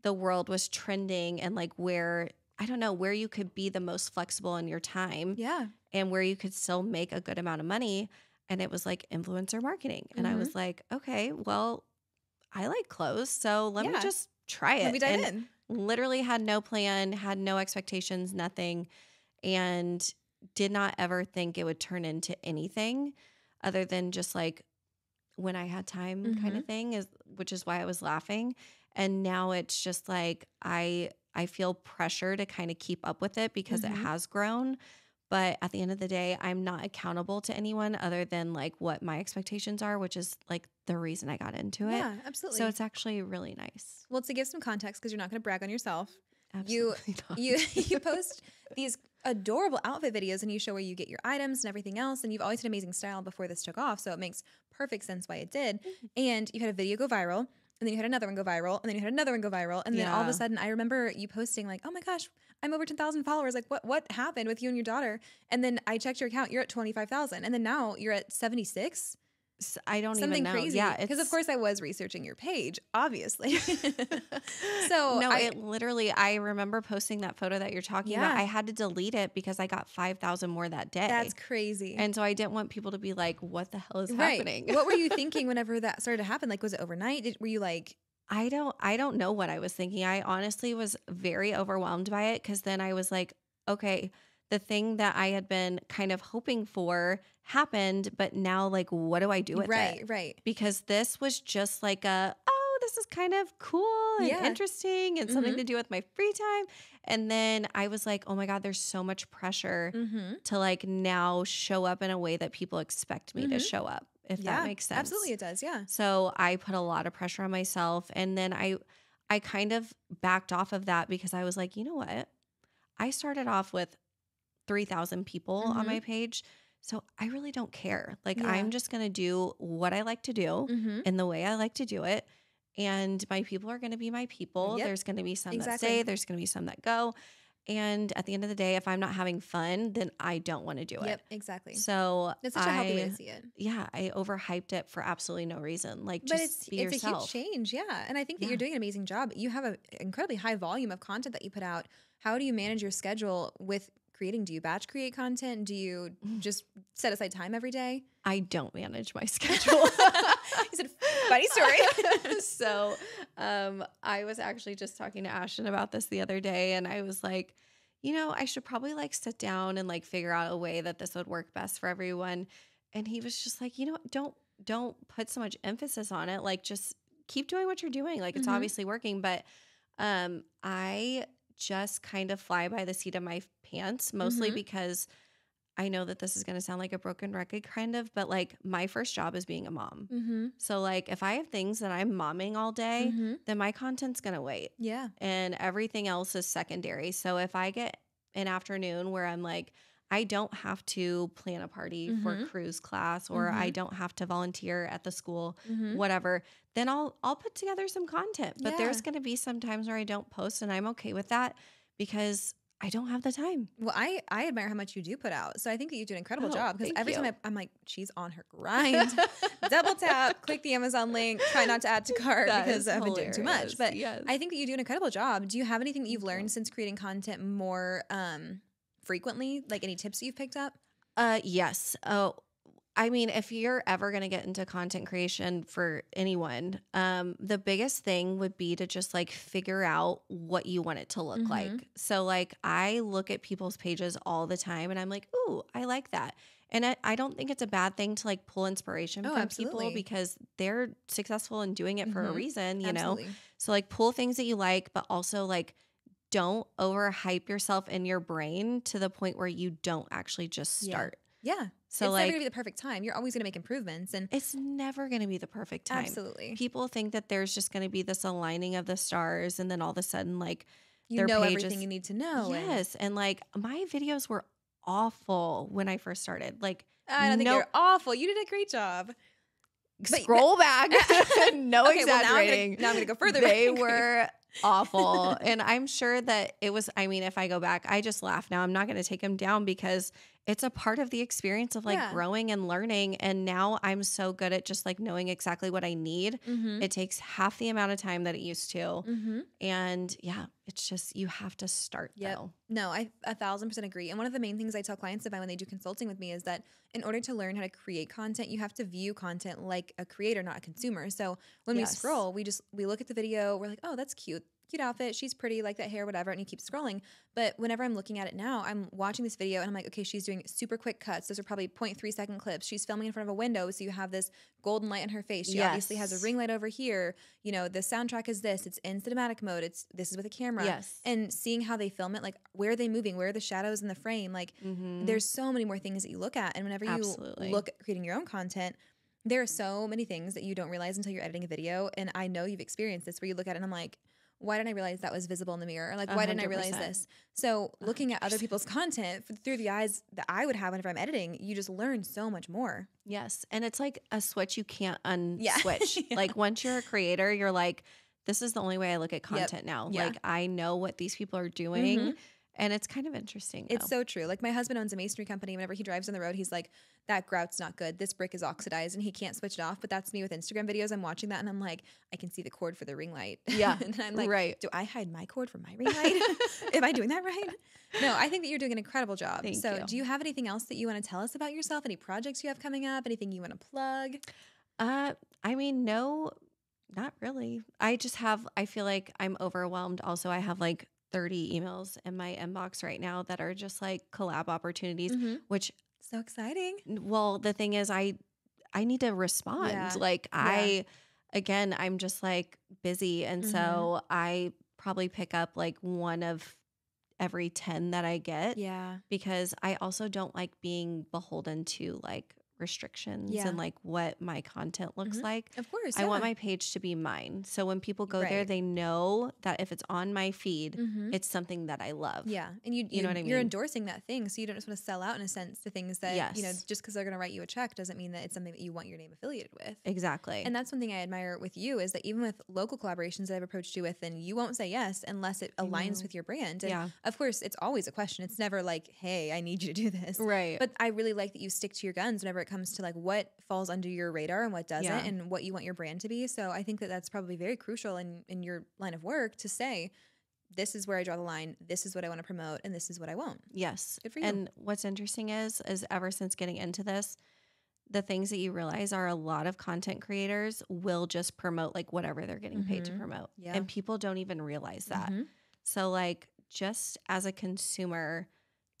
the world was trending and like where I don't know where you could be the most flexible in your time Yeah. and where you could still make a good amount of money and it was like influencer marketing and I Mhm. was like okay well I like clothes so let Yeah. me just try it Let me dive And in. literally had no plan, had no expectations, nothing, and did not ever think it would turn into anything other than just like when I had time kind of thing is which is why I was laughing. And now it's just like I I feel pressure to kind of keep up with it because Mhm. it has grown. But at the end of the day, I'm not accountable to anyone other than like what my expectations are, which is like the reason I got into it. Yeah, absolutely. So it's actually really nice. well, to give some context, because you're not going to brag on yourself, You- not. you you post these adorable outfit videos and you show where you get your items and everything else and you've always had amazing style before this took off so it makes perfect sense why it did mm-hmm. and you had a video go viral and then you had another one go viral and then you had another one go viral and then all of a sudden I remember you posting like oh my gosh I'm over 10,000 followers like what what happened with you and your daughter? And then I checked your account you're at 25,000 and then now you're at 76 S- I don't something even know. crazy Yeah, because of course I was researching your page obviously so no, I- it literally. I remember posting that photo that you're talking about. I had to delete it because I got five thousand more that day, that's crazy and so I didn't want people to be like, "What the hell is Right. happening?" what were you thinking whenever that started to happen? Like, was it overnight? Did, were you like, I don't. I don't know what I was thinking. I honestly was very overwhelmed by it because then I was like, "Okay." The thing that I had been kind of hoping for happened, but now, like, what do I do with right, it? right? right. because this was just like a oh this is kind of cool and Yeah. interesting and something Mhm. to do with my free time and then i was like oh my god there's so much pressure Mm-hmm. to like now show up in a way that people expect me to Mhm. show up if Yeah, that makes sense Absolutely, it does. Yeah. so i put a lot of pressure on myself and then i i kind of backed off of that because i was like you know what i started off with 3000 people on Mhm. my page so i really don't care like Yeah. i'm just going to do what i like to do Mm-hmm. in the way I like to do it. And my people are going to be my people. Yep, There's going to be some that exactly. stay, there's going to be some that go. And at the end of the day, if I'm not having fun, then I don't want to do it. Yep, exactly. So it's such a healthy way to see it. yeah, I overhyped it for absolutely no reason. Like, But just it's it's yourself. a huge change, yeah. And I think that Yeah. you're doing an amazing job. You have an incredibly high volume of content that you put out. How do you manage your schedule with creating? Do you batch create content? Do you just set aside time every day? I don't manage my schedule. he said, funny story. so um, I was actually just talking to Ashton about this the other day, and I was like, you know, I should probably like sit down and like figure out a way that this would work best for everyone. And he was just like, you know, don't don't put so much emphasis on it. Like just keep doing what you're doing. Like it's Mhm. obviously working. But um I just kind of fly by the seat of my pants, mostly Mhm. because I know that this is gonna sound like a broken record kind of, but like my first job is being a mom. mm-hmm. So like if I have things that I'm momming all day, Mm-hmm. then my content's gonna wait Yeah. and everything else is secondary. So if I get an afternoon where I'm like, I don't have to plan a party for Mhm. cruise class or I Mhm. don't have to volunteer at the school, Mm-hmm. whatever, then I'll I'll put together some content. But there's going to be some times where I don't post and I'm okay with that because I don't have the time. Well, I I admire how much you do put out. So I think that you do an incredible Oh, job because every time you. I, I'm like, she's on her grind. Double tap, click the Amazon link. Try not to add to cart That because I've been doing too much. But yes. I think that you do an incredible job. Do you have anything that you've learned since creating content more um, frequently? Like any tips you've picked up? Uh yes. Oh I mean, if you're ever going to get into content creation for anyone, um, the biggest thing would be to just like figure out what you want it to look Mhm. like. So, like, I look at people's pages all the time and I'm like, ooh, I like that. And I, I don't think it's a bad thing to like pull inspiration Oh, from absolutely. people because they're successful in doing it for a Mhm. reason, you know? So, like, pull things that you like, but also like, don't overhype yourself in your brain to the point where you don't actually just start. Yeah. So, it's like, never gonna be the perfect time. You're always gonna make improvements, and it's never going to be the perfect time. absolutely, People think that there's just going to be this aligning of the stars, and then all of a sudden, like, you their know pages- everything you need to know. yes. And like, my videos were awful when I first started. Like, I don't think no- you're awful. You did a great job. But- scroll back. no Okay, well, now I'm gonna- exaggerating. now I'm gonna go further They back. were awful. and I'm sure that it was, I mean, if I go back, I just laugh now. I'm not going to take him down because it's a part of the experience of like Yeah. growing and learning. And now I'm so good at just like knowing exactly what I need. Mm-hmm. It takes half the amount of time that it used to. Mm-hmm. And yeah, it's just, you have to start Yep. though. No, I a thousand percent agree. And one of the main things I tell clients about when they do consulting with me is that in order to learn how to create content, you have to view content like a creator, not a consumer. So when we scroll, we just we look at the video, we're like, oh, that's cute. Cute outfit, she's pretty, like that hair, whatever, and you keep scrolling. But whenever I'm looking at it now, I'm watching this video and I'm like, okay, she's doing super quick cuts. Those are probably 0.3 second clips. She's filming in front of a window, so you have this golden light in her face. She obviously has a ring light over here. You know, the soundtrack is this. It's in cinematic mode. It's this is with a camera Yes. and seeing how they film it like where are they moving where are the shadows in the frame like Mhm. there's so many more things that you look at and whenever you Absolutely. look at creating your own content there are so many things that you don't realize until you're editing a video and i know you've experienced this where you look at it and i'm like why didn't I realize that was visible in the mirror? Or like, why didn't I realize this? So, looking at other people's content through the eyes that I would have whenever I'm editing, you just learn so much more. Yes. And it's like a switch you can't unswitch. Yeah. Like once you're a creator, you're like, this is the only way I look at content now. Yeah. Like I know what these people are doing. Mhm. And it's kind of interesting. It's so true. Like my husband owns a masonry company. Whenever he drives on the road, he's like, "That grout's not good. This brick is oxidized," and he can't switch it off. But that's me with Instagram videos. I'm watching that, and I'm like, I can see the cord for the ring light. Yeah, and then I'm like, right. do I hide my cord from my ring light? Am I doing that right? No, I think that you're doing an incredible job. Thank so, you. do you have anything else that you want to tell us about yourself? Any projects you have coming up? Anything you want to plug? Uh, I mean, no, not really. I just have, I feel like I'm overwhelmed. Also, I have like 30 emails in my inbox right now that are just like collab opportunities, Mhm. which, So exciting. well, the thing is, I, I need to respond. Yeah. Like, I, again, I'm just like busy. And Mhm. so I probably pick up like one of every 10 that I get Yeah. because I also don't like being beholden to like restrictions Yeah. and like what my content looks Mhm. like. Of course. I want my page to be mine. So when people go there, they know that if it's on my feed, Mhm. it's something that I love. Yeah, and you, you, know what I mean? You're endorsing that thing, so you don't just want to sell out in a sense to things that you know just because they're going to write you a check doesn't mean that it's something that you want your name affiliated with. Exactly. And that's one thing I admire with you is that even with local collaborations that I've approached you with, and you won't say yes unless it aligns with your brand. And yeah. of course, it's always a question. It's never like, "Hey, I need you to do this." Right. But I really like that you stick to your guns whenever it comes to like what falls under your radar and what doesn't, Yeah. and what you want your brand to be. So I think that that's probably very crucial in in your line of work to say, this is where I draw the line. This is what I want to promote, and this is what I won't. Yes. Good for you. And what's interesting is, is ever since getting into this, the things that you realize are a lot of content creators will just promote like whatever they're getting paid to Mhm. promote. Yeah. And people don't even realize that. Mhm. So, like, just as a consumer,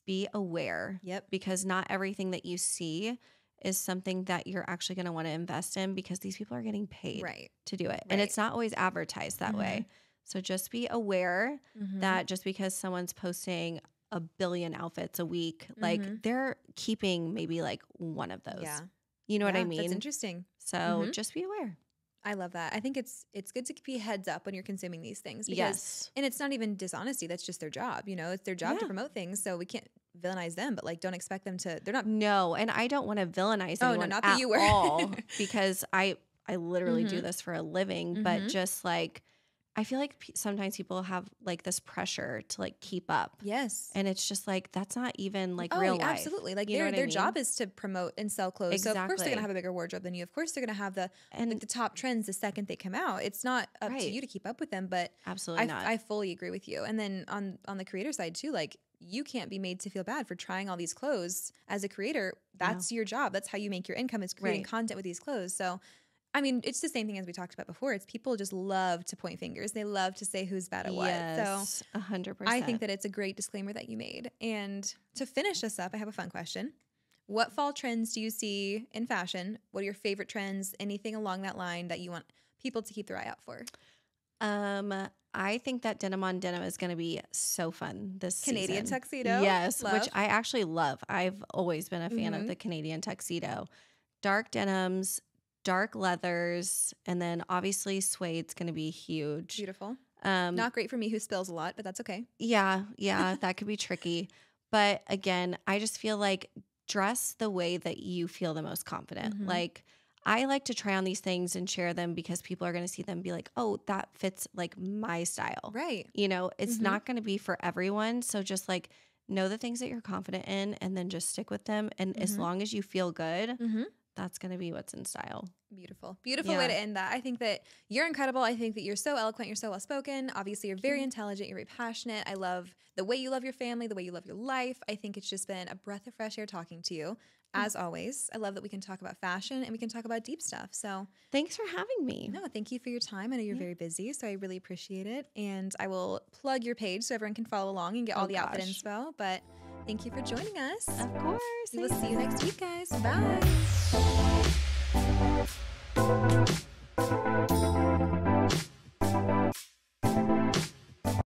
be aware Yep. because not everything that you see is something that you're actually going to want to invest in because these people are getting paid Right. to do it. And it's not always advertised that way. So, just be aware Mhm. that just because someone's posting a billion outfits a week, like Mhm. they're keeping maybe like one of those. Yeah. You know what I mean? That's interesting. so Mhm. just be aware. I love that. I think it's it's good to be heads up when you're consuming these things because Yes. and it's not even dishonesty, that's just their job, you know? It's their job to promote things, so we can't villainize them, but like don't expect them to they're not No, and I don't want to villainize Oh, no, not that at you were. all because I I literally do Mhm. this for a living, but Mhm. just like I feel like pe- sometimes people have like this pressure to like keep up. Yes. And it's just like that's not even like oh, real life. absolutely. Like You know their I their mean? job is to promote and sell clothes. So of course they're gonna have a bigger wardrobe than you. Of course they're gonna have the And like the top trends the second they come out. It's not up to you to keep up with them, but absolutely I, not. I fully agree with you. And then on on the creator side too, like you can't be made to feel bad for trying all these clothes as a creator. That's your job. That's how you make your income is creating Right. content with these clothes. So I mean, it's the same thing as we talked about before. It's people just love to point fingers. They love to say who's bad at what. So a hundred percent. I think that it's a great disclaimer that you made. And to finish this up, I have a fun question. What fall trends do you see in fashion? What are your favorite trends? Anything along that line that you want people to keep their eye out for? Um, I think that denim on denim is going to be so fun this Canadian season. tuxedo? Yes, Love. which I actually love. I've always been a fan Mhm. of the Canadian tuxedo. Dark denims, dark leathers, and then obviously suede's going to be huge. Beautiful. Um, Not great for me who spills a lot, but that's okay. yeah, yeah, that could be tricky. But again, I just feel like dress the way that you feel the most confident. Mhm. Like I like to try on these things and share them because people are going to see them and be like, "Oh, that fits like my style." Right. You know, it's Mhm. not going to be for everyone, so just like know the things that you're confident in and then just stick with them and as Mhm. long as you feel good, Mm-hmm. that's going to be what's in style. Beautiful. Beautiful way to end that. I think that you're incredible. I think that you're so eloquent. You're so well spoken. Obviously, you're very intelligent. You're very passionate. I love the way you love your family, the way you love your life. I think it's just been a breath of fresh air talking to you. Mm. as always, I love that we can talk about fashion and we can talk about deep stuff. So thanks for having me. No, thank you for your time. I know you're yeah. very busy, so I really appreciate it. And I will plug your page so everyone can follow along and get oh all the gosh. outfit info. But thank you for joining us. Of course. We will see you next week, guys. Bye.